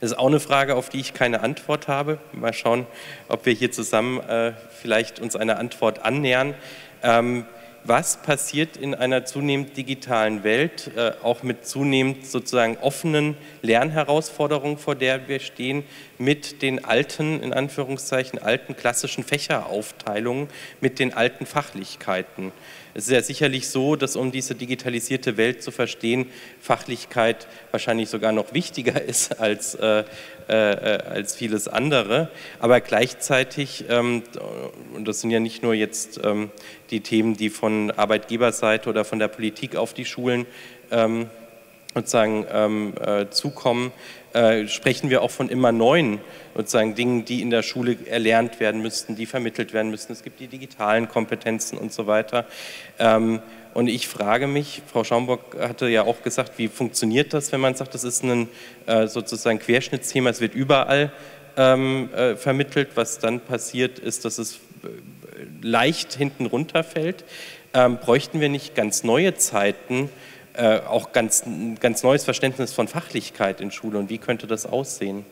das ist auch eine Frage, auf die ich keine Antwort habe. Mal schauen, ob wir hier zusammen äh, vielleicht uns einer Antwort annähern. Ähm, was passiert in einer zunehmend digitalen Welt, äh, auch mit zunehmend sozusagen offenen Lernherausforderungen, vor der wir stehen, mit den alten, in Anführungszeichen, alten klassischen Fächeraufteilungen, mit den alten Fachlichkeiten. Es ist ja sicherlich so, dass um diese digitalisierte Welt zu verstehen, Fachlichkeit wahrscheinlich sogar noch wichtiger ist als, äh, äh, als vieles andere. Aber gleichzeitig, ähm, und das sind ja nicht nur jetzt ähm, die Themen, die von Arbeitgeberseite oder von der Politik auf die Schulen ähm, sozusagen ähm, äh, zukommen, äh, sprechen wir auch von immer neuen sozusagen Dingen, die in der Schule erlernt werden müssten, die vermittelt werden müssten. Es gibt die digitalen Kompetenzen und so weiter. Ähm, und ich frage mich, Frau Schaumburg hatte ja auch gesagt, wie funktioniert das, wenn man sagt, das ist ein äh, sozusagen Querschnittsthema, es wird überall ähm, äh, vermittelt. Was dann passiert, ist, dass es äh, leicht hinten runterfällt. Ähm, bräuchten wir nicht ganz neue Zeiten, äh, auch ganz, ein ganz neues Verständnis von Fachlichkeit in Schule und wie könnte das aussehen?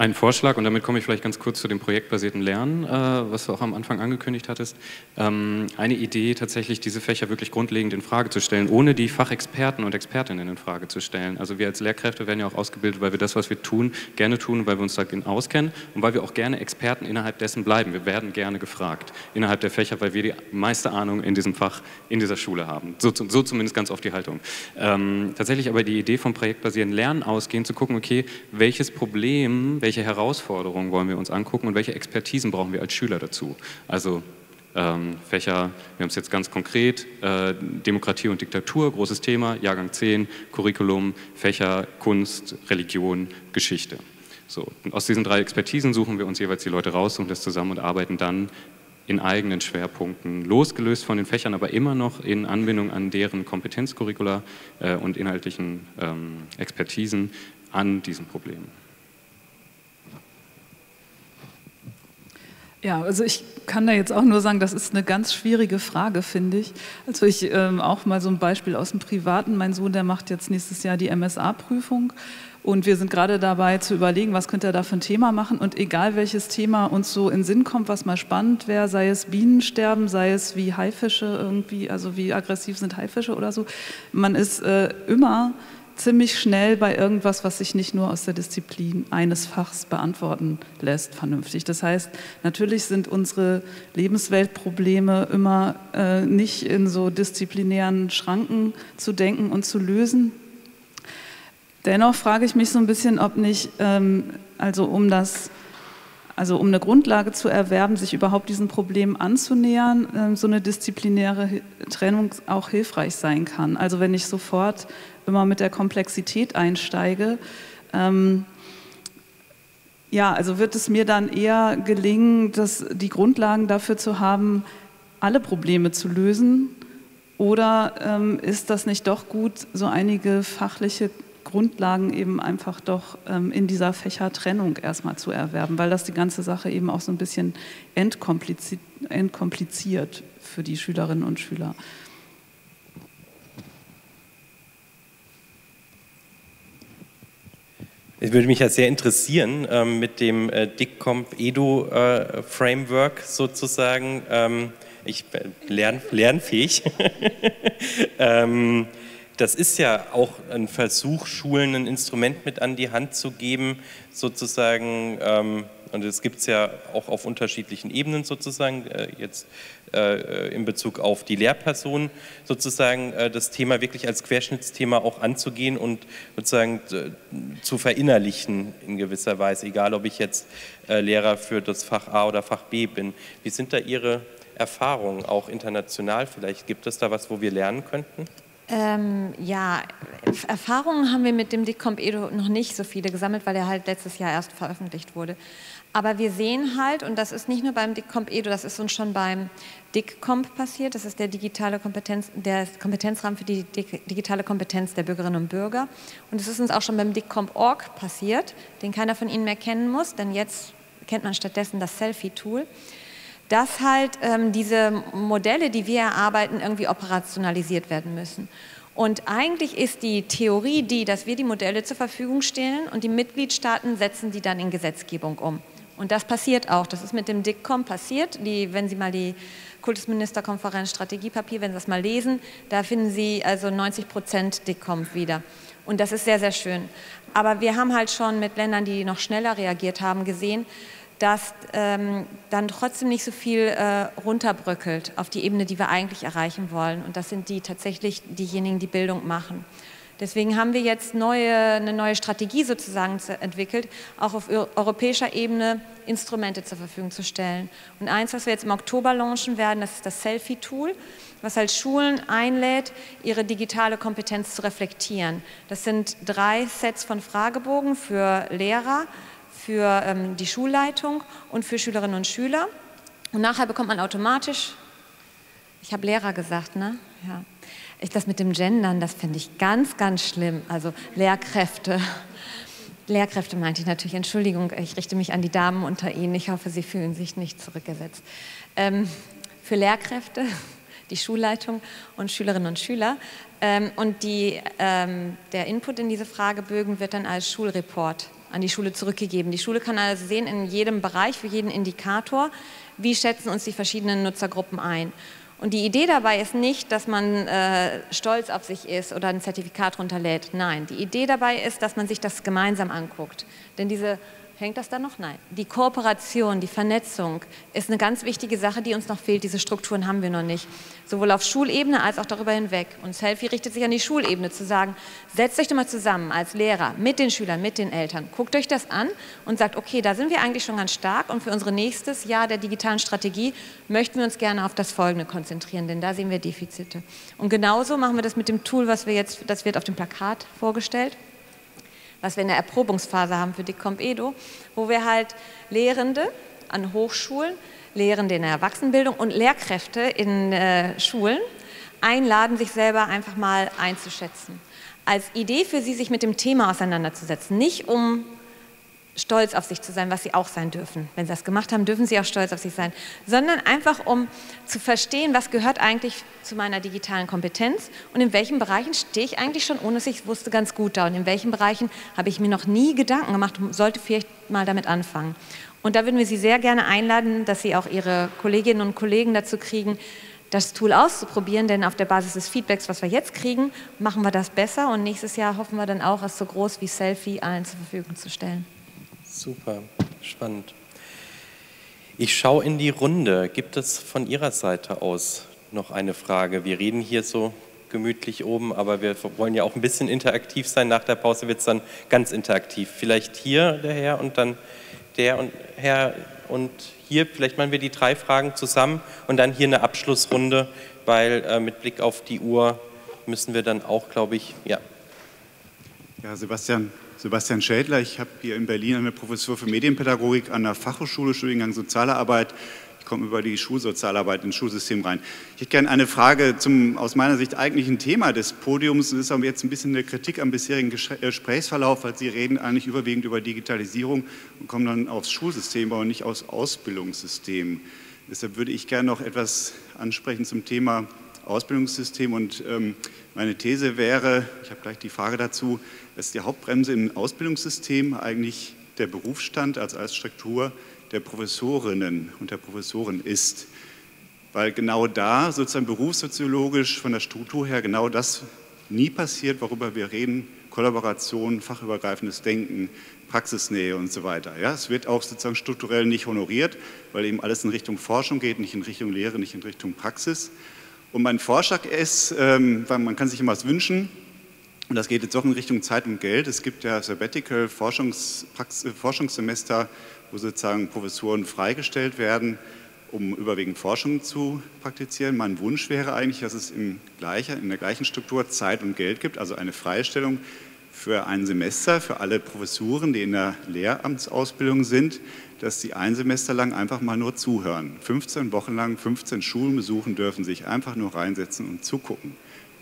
Ein Vorschlag, und damit komme ich vielleicht ganz kurz zu dem projektbasierten Lernen, äh, was du auch am Anfang angekündigt hattest. Ähm, eine Idee, tatsächlich diese Fächer wirklich grundlegend in Frage zu stellen, ohne die Fachexperten und Expertinnen in Frage zu stellen. Also wir als Lehrkräfte werden ja auch ausgebildet, weil wir das, was wir tun, gerne tun, weil wir uns da auskennen und weil wir auch gerne Experten innerhalb dessen bleiben. Wir werden gerne gefragt innerhalb der Fächer, weil wir die meiste Ahnung in diesem Fach, in dieser Schule haben. So, so zumindest ganz oft die Haltung. Ähm, tatsächlich aber die Idee vom projektbasierten Lernen ausgehen, zu gucken, okay, welches Problem, welches welche Herausforderungen wollen wir uns angucken und welche Expertisen brauchen wir als Schüler dazu. Also ähm, Fächer, wir haben es jetzt ganz konkret, äh, Demokratie und Diktatur, großes Thema, Jahrgang 10, Curriculum, Fächer, Kunst, Religion, Geschichte. So, aus diesen drei Expertisen suchen wir uns jeweils die Leute raus, suchen das zusammen und arbeiten dann in eigenen Schwerpunkten, losgelöst von den Fächern, aber immer noch in Anbindung an deren Kompetenzcurricula äh, und inhaltlichen ähm, Expertisen an diesen Problemen. Ja, also ich kann da jetzt auch nur sagen, das ist eine ganz schwierige Frage, finde ich. Also ich ähm, auch mal so ein Beispiel aus dem Privaten. Mein Sohn, der macht jetzt nächstes Jahr die MSA-Prüfung und wir sind gerade dabei zu überlegen, was könnte er da für ein Thema machen. Und egal welches Thema uns so in Sinn kommt, was mal spannend wäre, sei es Bienensterben, sei es wie Haifische irgendwie, also wie aggressiv sind Haifische oder so, man ist äh, immer ziemlich schnell bei irgendwas, was sich nicht nur aus der Disziplin eines Fachs beantworten lässt, vernünftig. Das heißt, natürlich sind unsere Lebensweltprobleme immer äh, nicht in so disziplinären Schranken zu denken und zu lösen. Dennoch frage ich mich so ein bisschen, ob nicht, ähm, also um das also um eine Grundlage zu erwerben, sich überhaupt diesen Problemen anzunähern, ähm, so eine disziplinäre Trennung auch hilfreich sein kann. Also wenn ich sofort immer mit der Komplexität einsteige, ähm, ja, also wird es mir dann eher gelingen, dass die Grundlagen dafür zu haben, alle Probleme zu lösen? Oder ähm, ist das nicht doch gut, so einige fachliche Grundlagen eben einfach doch ähm, in dieser Fächertrennung erstmal zu erwerben, weil das die ganze Sache eben auch so ein bisschen entkompliziert, entkompliziert für die Schülerinnen und Schüler. Es würde mich ja sehr interessieren ähm, mit dem äh, DICCOMP Edu äh, Framework sozusagen. Ähm, ich bin lern, lernfähig. ähm, das ist ja auch ein Versuch, Schulen ein Instrument mit an die Hand zu geben, sozusagen. Ähm, und das gibt es ja auch auf unterschiedlichen Ebenen sozusagen, äh, jetzt äh, in Bezug auf die Lehrpersonen, sozusagen äh, das Thema wirklich als Querschnittsthema auch anzugehen und sozusagen zu verinnerlichen in gewisser Weise, egal ob ich jetzt Lehrer für das Fach A oder Fach B bin. Wie sind da Ihre Erfahrungen, auch international vielleicht? Gibt es da was, wo wir lernen könnten? Ähm, ja, Erfahrungen haben wir mit dem DICCOMP Edo noch nicht so viele gesammelt, weil er halt letztes Jahr erst veröffentlicht wurde. Aber wir sehen halt, und das ist nicht nur beim DICCOMP Edo, das ist uns schon beim DICCOMP passiert, das ist der digitale Kompetenz, der Kompetenzrahmen für die digitale Kompetenz der Bürgerinnen und Bürger. Und es ist uns auch schon beim DICCOMP Org passiert, den keiner von Ihnen mehr kennen muss, denn jetzt kennt man stattdessen das Selfie-Tool dass halt ähm, diese Modelle, die wir erarbeiten, irgendwie operationalisiert werden müssen. Und eigentlich ist die Theorie die, dass wir die Modelle zur Verfügung stellen und die Mitgliedstaaten setzen die dann in Gesetzgebung um. Und das passiert auch. Das ist mit dem DICCOM passiert. Die, wenn Sie mal die Kultusministerkonferenz Strategiepapier, wenn Sie das mal lesen, da finden Sie also 90 Prozent DICCOM wieder. Und das ist sehr, sehr schön. Aber wir haben halt schon mit Ländern, die noch schneller reagiert haben, gesehen, dass ähm, dann trotzdem nicht so viel äh, runterbröckelt auf die Ebene, die wir eigentlich erreichen wollen. Und das sind die tatsächlich diejenigen, die Bildung machen. Deswegen haben wir jetzt neue, eine neue Strategie sozusagen entwickelt, auch auf europäischer Ebene Instrumente zur Verfügung zu stellen. Und eins, was wir jetzt im Oktober launchen werden, das ist das Selfie-Tool, was halt Schulen einlädt, ihre digitale Kompetenz zu reflektieren. Das sind drei Sets von Fragebogen für Lehrer, für ähm, die Schulleitung und für Schülerinnen und Schüler. Und nachher bekommt man automatisch, ich habe Lehrer gesagt, ne? Ja. Ich, das mit dem Gendern, das finde ich ganz, ganz schlimm. Also Lehrkräfte. Lehrkräfte meinte ich natürlich, Entschuldigung, ich richte mich an die Damen unter Ihnen. Ich hoffe, Sie fühlen sich nicht zurückgesetzt. Ähm, für Lehrkräfte, die Schulleitung und Schülerinnen und Schüler. Ähm, und die, ähm, der Input in diese Fragebögen wird dann als Schulreport an die Schule zurückgegeben. Die Schule kann also sehen in jedem Bereich, für jeden Indikator, wie schätzen uns die verschiedenen Nutzergruppen ein. Und die Idee dabei ist nicht, dass man äh, stolz auf sich ist oder ein Zertifikat runterlädt. Nein, die Idee dabei ist, dass man sich das gemeinsam anguckt. Denn diese Hängt das da noch? Nein. Die Kooperation, die Vernetzung ist eine ganz wichtige Sache, die uns noch fehlt. Diese Strukturen haben wir noch nicht. Sowohl auf Schulebene als auch darüber hinweg. Und Selfie richtet sich an die Schulebene, zu sagen, setzt euch doch mal zusammen als Lehrer mit den Schülern, mit den Eltern. Guckt euch das an und sagt, okay, da sind wir eigentlich schon ganz stark und für unser nächstes Jahr der digitalen Strategie möchten wir uns gerne auf das Folgende konzentrieren, denn da sehen wir Defizite. Und genauso machen wir das mit dem Tool, was wir jetzt, das wird auf dem Plakat vorgestellt was wir in der Erprobungsphase haben für DICOMP Edo, wo wir halt Lehrende an Hochschulen, Lehrende in der Erwachsenenbildung und Lehrkräfte in äh, Schulen einladen, sich selber einfach mal einzuschätzen. Als Idee für sie, sich mit dem Thema auseinanderzusetzen. Nicht um stolz auf sich zu sein, was sie auch sein dürfen. Wenn sie das gemacht haben, dürfen sie auch stolz auf sich sein, sondern einfach um zu verstehen, was gehört eigentlich zu meiner digitalen Kompetenz und in welchen Bereichen stehe ich eigentlich schon, ohne dass ich es wusste, ganz gut da und in welchen Bereichen habe ich mir noch nie Gedanken gemacht und sollte vielleicht mal damit anfangen. Und da würden wir Sie sehr gerne einladen, dass Sie auch Ihre Kolleginnen und Kollegen dazu kriegen, das Tool auszuprobieren, denn auf der Basis des Feedbacks, was wir jetzt kriegen, machen wir das besser und nächstes Jahr hoffen wir dann auch, es so groß wie Selfie allen zur Verfügung zu stellen. Super, spannend. Ich schaue in die Runde. Gibt es von Ihrer Seite aus noch eine Frage? Wir reden hier so gemütlich oben, aber wir wollen ja auch ein bisschen interaktiv sein. Nach der Pause wird es dann ganz interaktiv. Vielleicht hier der Herr und dann der und Herr und hier. Vielleicht machen wir die drei Fragen zusammen und dann hier eine Abschlussrunde, weil äh, mit Blick auf die Uhr müssen wir dann auch, glaube ich, ja. Ja, Sebastian, Sebastian Schädler. Ich habe hier in Berlin eine Professur für Medienpädagogik an der Fachhochschule, Studiengang Soziale Arbeit. Ich komme über die Schulsozialarbeit ins Schulsystem rein. Ich hätte gerne eine Frage zum aus meiner Sicht eigentlichen Thema des Podiums. Das ist aber jetzt ein bisschen eine Kritik am bisherigen äh, Gesprächsverlauf, weil Sie reden eigentlich überwiegend über Digitalisierung und kommen dann aufs Schulsystem, aber nicht aufs Ausbildungssystem. Deshalb würde ich gerne noch etwas ansprechen zum Thema Ausbildungssystem und ähm, meine These wäre, ich habe gleich die Frage dazu, dass die Hauptbremse im Ausbildungssystem eigentlich der Berufsstand als, als Struktur der Professorinnen und der Professoren ist. Weil genau da sozusagen berufssoziologisch von der Struktur her genau das nie passiert, worüber wir reden, Kollaboration, fachübergreifendes Denken, Praxisnähe und so weiter. Ja, es wird auch sozusagen strukturell nicht honoriert, weil eben alles in Richtung Forschung geht, nicht in Richtung Lehre, nicht in Richtung Praxis. Und mein Vorschlag ist, ähm, man kann sich immer was wünschen, und das geht jetzt auch in Richtung Zeit und Geld. Es gibt ja Sabbatical Forschungs Forschungssemester, wo sozusagen Professuren freigestellt werden, um überwiegend Forschung zu praktizieren. Mein Wunsch wäre eigentlich, dass es in, gleicher, in der gleichen Struktur Zeit und Geld gibt, also eine Freistellung für ein Semester, für alle Professuren, die in der Lehramtsausbildung sind, dass sie ein Semester lang einfach mal nur zuhören. 15 Wochen lang 15 Schulen besuchen dürfen, sich einfach nur reinsetzen und zugucken.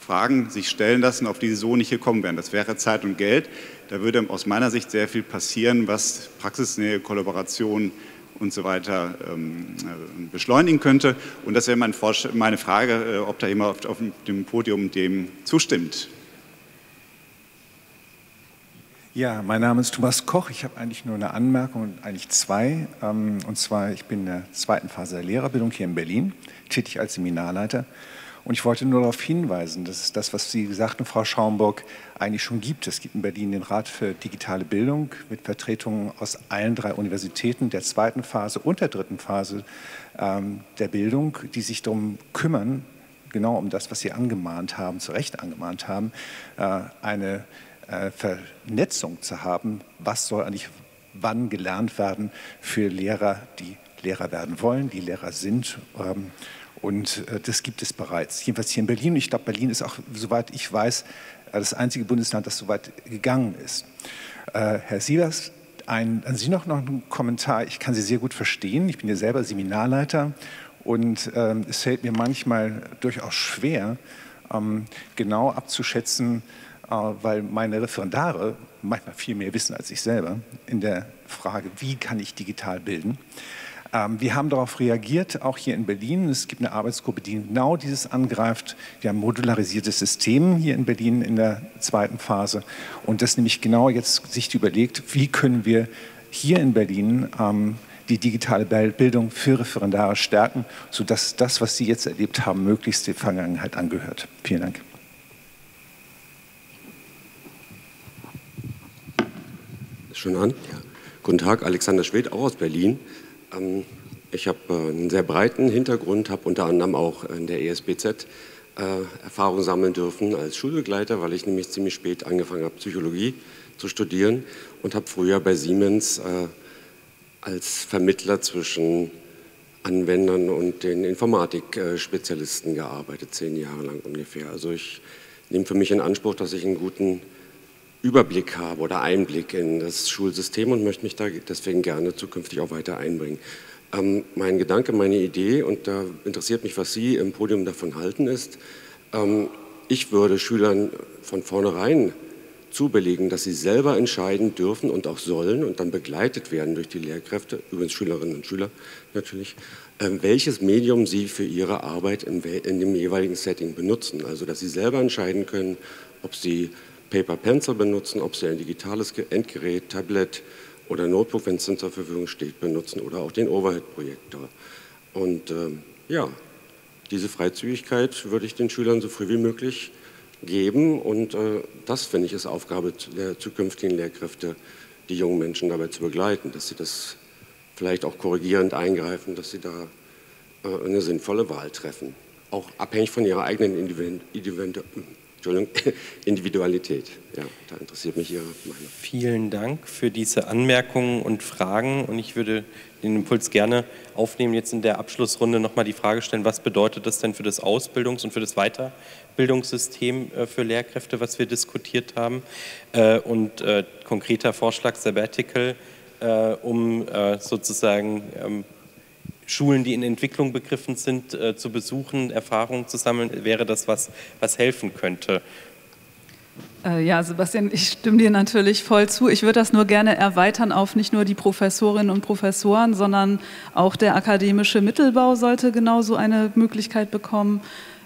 Fragen sich stellen lassen, auf die sie so nicht gekommen wären. Das wäre Zeit und Geld. Da würde aus meiner Sicht sehr viel passieren, was Praxisnähe, Kollaboration und so weiter ähm, äh, beschleunigen könnte. Und das wäre meine Frage, äh, ob da jemand auf, auf dem Podium dem zustimmt. Ja, mein Name ist Thomas Koch. Ich habe eigentlich nur eine Anmerkung und eigentlich zwei. Ähm, und zwar, ich bin in der zweiten Phase der Lehrerbildung hier in Berlin, tätig als Seminarleiter. Und ich wollte nur darauf hinweisen, dass es das, was Sie sagten, Frau Schaumburg, eigentlich schon gibt. Es gibt in Berlin den Rat für digitale Bildung mit Vertretungen aus allen drei Universitäten der zweiten Phase und der dritten Phase ähm, der Bildung, die sich darum kümmern, genau um das, was Sie angemahnt haben, zu Recht angemahnt haben, äh, eine äh, Vernetzung zu haben, was soll eigentlich wann gelernt werden für Lehrer, die Lehrer werden wollen, die Lehrer sind. Ähm, und äh, das gibt es bereits. Jedenfalls hier in Berlin. Ich glaube, Berlin ist auch, soweit ich weiß, das einzige Bundesland, das so weit gegangen ist. Herr Sievers, ein, an Sie noch, noch ein Kommentar. Ich kann Sie sehr gut verstehen. Ich bin ja selber Seminarleiter und ähm, es fällt mir manchmal durchaus schwer, ähm, genau abzuschätzen, äh, weil meine Referendare manchmal viel mehr wissen als ich selber in der Frage, wie kann ich digital bilden. Ähm, wir haben darauf reagiert, auch hier in Berlin. Es gibt eine Arbeitsgruppe, die genau dieses angreift. Wir haben modularisiertes System hier in Berlin in der zweiten Phase und das nämlich genau jetzt sich überlegt, wie können wir hier in Berlin ähm, die digitale Bildung für Referendare stärken, sodass das, was Sie jetzt erlebt haben, möglichst der Vergangenheit angehört. Vielen Dank. Schön an. Ja. Guten Tag, Alexander Schwed, auch aus Berlin. Ähm, ich habe äh, einen sehr breiten Hintergrund, habe unter anderem auch in der ESBZ äh, Erfahrung sammeln dürfen als Schulbegleiter, weil ich nämlich ziemlich spät angefangen habe, Psychologie zu studieren und habe früher bei Siemens äh, als Vermittler zwischen Anwendern und den Informatik-Spezialisten gearbeitet, zehn Jahre lang ungefähr. Also ich nehme für mich in Anspruch, dass ich einen guten Überblick habe oder Einblick in das Schulsystem und möchte mich da deswegen gerne zukünftig auch weiter einbringen. Ähm, mein Gedanke, meine Idee, und da interessiert mich, was Sie im Podium davon halten, ist, ähm, ich würde Schülern von vornherein zubelegen, dass sie selber entscheiden dürfen und auch sollen und dann begleitet werden durch die Lehrkräfte, übrigens Schülerinnen und Schüler natürlich, ähm, welches Medium sie für ihre Arbeit in, in dem jeweiligen Setting benutzen. Also dass sie selber entscheiden können, ob sie Paper Pencil benutzen, ob sie ein digitales Endgerät, Tablet oder Notebook, wenn es denn zur Verfügung steht, benutzen oder auch den Overhead-Projektor. Und ähm, ja, diese Freizügigkeit würde ich den Schülern so früh wie möglich geben. Und äh, das, finde ich, ist Aufgabe der zukünftigen Lehrkräfte, die jungen Menschen dabei zu begleiten, dass sie das vielleicht auch korrigierend eingreifen, dass sie da äh, eine sinnvolle Wahl treffen. Auch abhängig von ihrer eigenen Individualität. Ja, da interessiert mich Ihre Meinung. Vielen Dank für diese Anmerkungen und Fragen. Und ich würde den Impuls gerne aufnehmen, jetzt in der Abschlussrunde nochmal die Frage stellen, was bedeutet das denn für das Ausbildungs- und für das Weiterbildungssystem äh, für Lehrkräfte, was wir diskutiert haben? Äh, und äh, konkreter Vorschlag Sabbatical, um sozusagen ähm, Schulen, die in Entwicklung begriffen sind, zu besuchen, Erfahrungen zu sammeln, wäre das was, was helfen könnte. Äh, ja, Sebastian, ich stimme dir natürlich voll zu. Ich würde das nur gerne erweitern auf nicht nur die Professorinnen und Professoren, sondern auch der akademische Mittelbau sollte genauso eine Möglichkeit bekommen,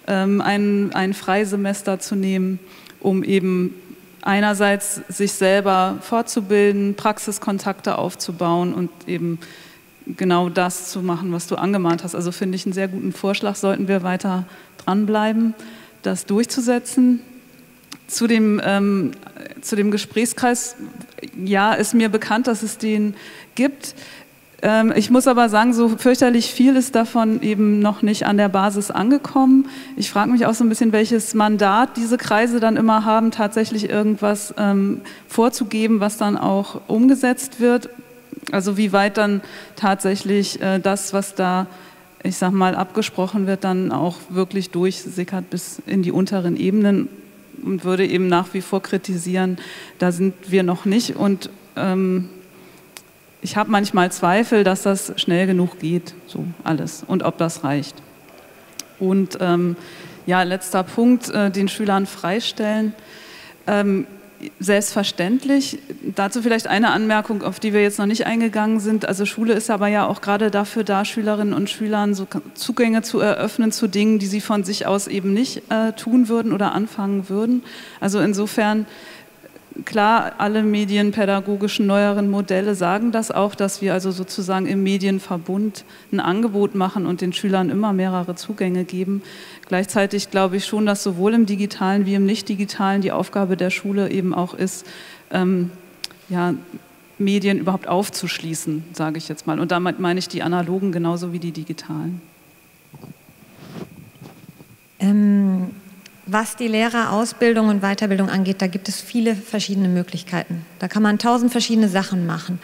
ähm, ein, ein Freisemester zu nehmen, um eben einerseits sich selber fortzubilden, Praxiskontakte aufzubauen und eben genau das zu machen, was du angemahnt hast. Also finde ich einen sehr guten Vorschlag, sollten wir weiter dranbleiben, das durchzusetzen. Zu dem, ähm, zu dem Gesprächskreis, ja, ist mir bekannt, dass es den gibt. Ähm, ich muss aber sagen, so fürchterlich viel ist davon eben noch nicht an der Basis angekommen. Ich frage mich auch so ein bisschen, welches Mandat diese Kreise dann immer haben, tatsächlich irgendwas ähm, vorzugeben, was dann auch umgesetzt wird. Also wie weit dann tatsächlich äh, das, was da ich sag mal, abgesprochen wird, dann auch wirklich durchsickert bis in die unteren Ebenen und würde eben nach wie vor kritisieren, da sind wir noch nicht. Und ähm, ich habe manchmal Zweifel, dass das schnell genug geht, so alles, und ob das reicht. Und ähm, ja, letzter Punkt, äh, den Schülern freistellen. Ähm, selbstverständlich. Dazu vielleicht eine Anmerkung, auf die wir jetzt noch nicht eingegangen sind. Also Schule ist aber ja auch gerade dafür da, Schülerinnen und Schülern so Zugänge zu eröffnen zu Dingen, die sie von sich aus eben nicht äh, tun würden oder anfangen würden. Also insofern klar, alle medienpädagogischen neueren Modelle sagen das auch, dass wir also sozusagen im Medienverbund ein Angebot machen und den Schülern immer mehrere Zugänge geben. Gleichzeitig glaube ich schon, dass sowohl im digitalen wie im nicht-digitalen die Aufgabe der Schule eben auch ist, ähm, ja, Medien überhaupt aufzuschließen, sage ich jetzt mal. Und damit meine ich die analogen genauso wie die digitalen. Ähm, was die Lehrerausbildung und Weiterbildung angeht, da gibt es viele verschiedene Möglichkeiten. Da kann man tausend verschiedene Sachen machen.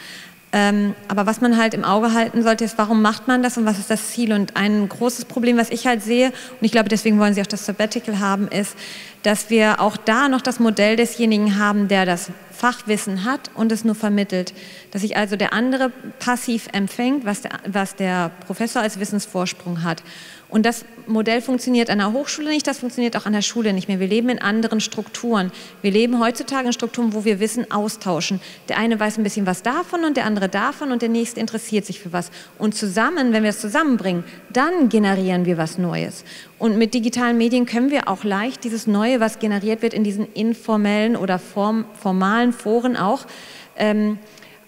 Ähm, aber was man halt im Auge halten sollte, ist, warum macht man das und was ist das Ziel? Und ein großes Problem, was ich halt sehe, und ich glaube, deswegen wollen Sie auch das Sabbatical haben, ist, dass wir auch da noch das Modell desjenigen haben, der das Fachwissen hat und es nur vermittelt. Dass sich also der andere passiv empfängt, was der, was der Professor als Wissensvorsprung hat. Und das Modell funktioniert an der Hochschule nicht, das funktioniert auch an der Schule nicht mehr. Wir leben in anderen Strukturen. Wir leben heutzutage in Strukturen, wo wir Wissen austauschen. Der eine weiß ein bisschen was davon und der andere davon und der nächste interessiert sich für was. Und zusammen, wenn wir es zusammenbringen, dann generieren wir was Neues. Und mit digitalen Medien können wir auch leicht dieses Neue, was generiert wird in diesen informellen oder form, formalen Foren auch, ähm,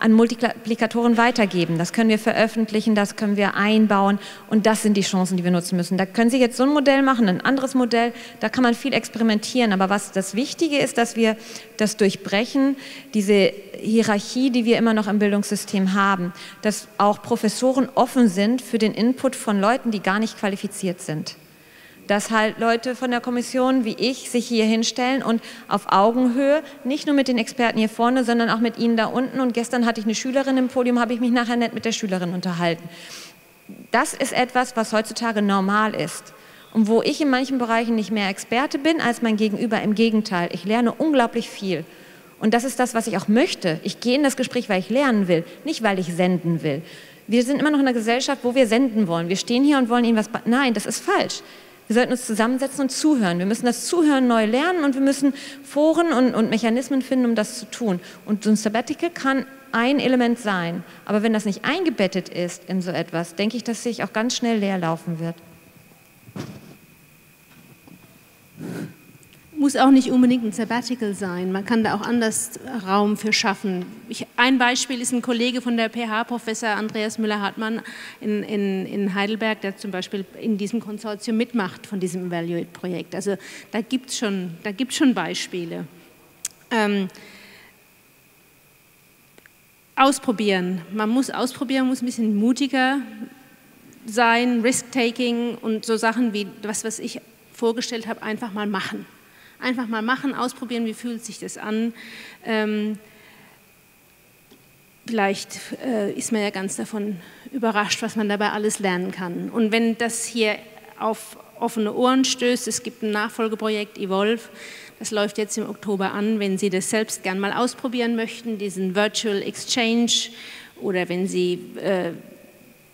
an Multiplikatoren weitergeben. Das können wir veröffentlichen, das können wir einbauen und das sind die Chancen, die wir nutzen müssen. Da können Sie jetzt so ein Modell machen, ein anderes Modell, da kann man viel experimentieren, aber was das Wichtige ist, dass wir das durchbrechen, diese Hierarchie, die wir immer noch im Bildungssystem haben, dass auch Professoren offen sind für den Input von Leuten, die gar nicht qualifiziert sind dass halt Leute von der Kommission wie ich sich hier hinstellen und auf Augenhöhe, nicht nur mit den Experten hier vorne, sondern auch mit ihnen da unten. Und gestern hatte ich eine Schülerin im Podium, habe ich mich nachher nett mit der Schülerin unterhalten. Das ist etwas, was heutzutage normal ist. Und wo ich in manchen Bereichen nicht mehr Experte bin als mein Gegenüber, im Gegenteil. Ich lerne unglaublich viel. Und das ist das, was ich auch möchte. Ich gehe in das Gespräch, weil ich lernen will, nicht weil ich senden will. Wir sind immer noch in einer Gesellschaft, wo wir senden wollen. Wir stehen hier und wollen Ihnen was. Nein, das ist falsch. Wir sollten uns zusammensetzen und zuhören. Wir müssen das Zuhören neu lernen und wir müssen Foren und, und Mechanismen finden, um das zu tun. Und so ein Sabbatical kann ein Element sein. Aber wenn das nicht eingebettet ist in so etwas, denke ich, dass sich auch ganz schnell leer laufen wird. Muss auch nicht unbedingt ein Sabbatical sein. Man kann da auch anders Raum für schaffen. Ich, ein Beispiel ist ein Kollege von der PH, Professor Andreas Müller-Hartmann in, in, in, Heidelberg, der zum Beispiel in diesem Konsortium mitmacht von diesem Evaluate-Projekt. Also da gibt es schon, schon Beispiele. Ähm, ausprobieren. Man muss ausprobieren, muss ein bisschen mutiger sein, Risk-Taking und so Sachen wie das, was ich vorgestellt habe, einfach mal machen. Einfach mal machen, ausprobieren, wie fühlt sich das an. Ähm, vielleicht äh, ist man ja ganz davon überrascht, was man dabei alles lernen kann. Und wenn das hier auf offene Ohren stößt, es gibt ein Nachfolgeprojekt Evolve, das läuft jetzt im Oktober an, wenn Sie das selbst gern mal ausprobieren möchten, diesen Virtual Exchange oder wenn Sie äh,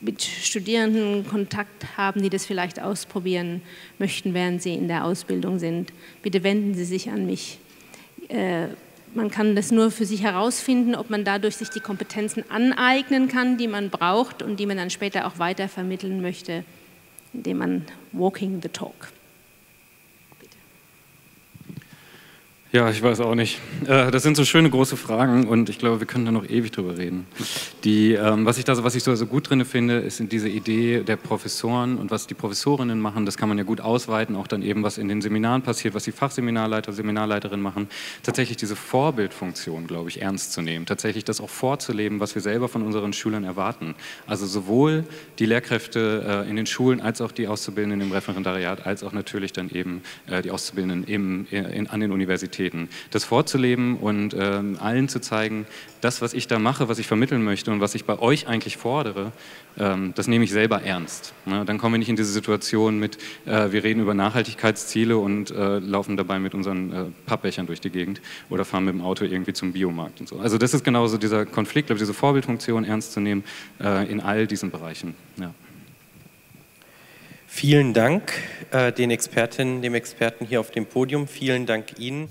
mit Studierenden Kontakt haben, die das vielleicht ausprobieren möchten, während sie in der Ausbildung sind, bitte wenden Sie sich an mich. Äh, man kann das nur für sich herausfinden, ob man dadurch sich die Kompetenzen aneignen kann, die man braucht und die man dann später auch weiter vermitteln möchte, indem man walking the talk. Ja, ich weiß auch nicht. Äh, das sind so schöne große Fragen und ich glaube, wir können da noch ewig drüber reden. Die, ähm, was ich da was ich so, gut drin finde, ist diese Idee der Professoren und was die Professorinnen machen. Das kann man ja gut ausweiten, auch dann eben, was in den Seminaren passiert, was die Fachseminarleiter, Seminarleiterinnen machen. Tatsächlich diese Vorbildfunktion, glaube ich, ernst zu nehmen. Tatsächlich das auch vorzuleben, was wir selber von unseren Schülern erwarten. Also sowohl die Lehrkräfte äh, in den Schulen als auch die Auszubildenden im Referendariat, als auch natürlich dann eben äh, die Auszubildenden im, in, an den Universitäten Aktivitäten. Das vorzuleben und äh, allen zu zeigen, das, was ich da mache, was ich vermitteln möchte und was ich bei euch eigentlich fordere, ähm, das nehme ich selber ernst. Ne? Dann kommen wir nicht in diese Situation mit, äh, wir reden über Nachhaltigkeitsziele und äh, laufen dabei mit unseren äh, Pappbechern durch die Gegend oder fahren mit dem Auto irgendwie zum Biomarkt und so. Also das ist genauso dieser Konflikt, diese Vorbildfunktion ernst zu nehmen äh, in all diesen Bereichen. Ja. Vielen Dank äh, den Expertinnen, dem Experten hier auf dem Podium. Vielen Dank Ihnen.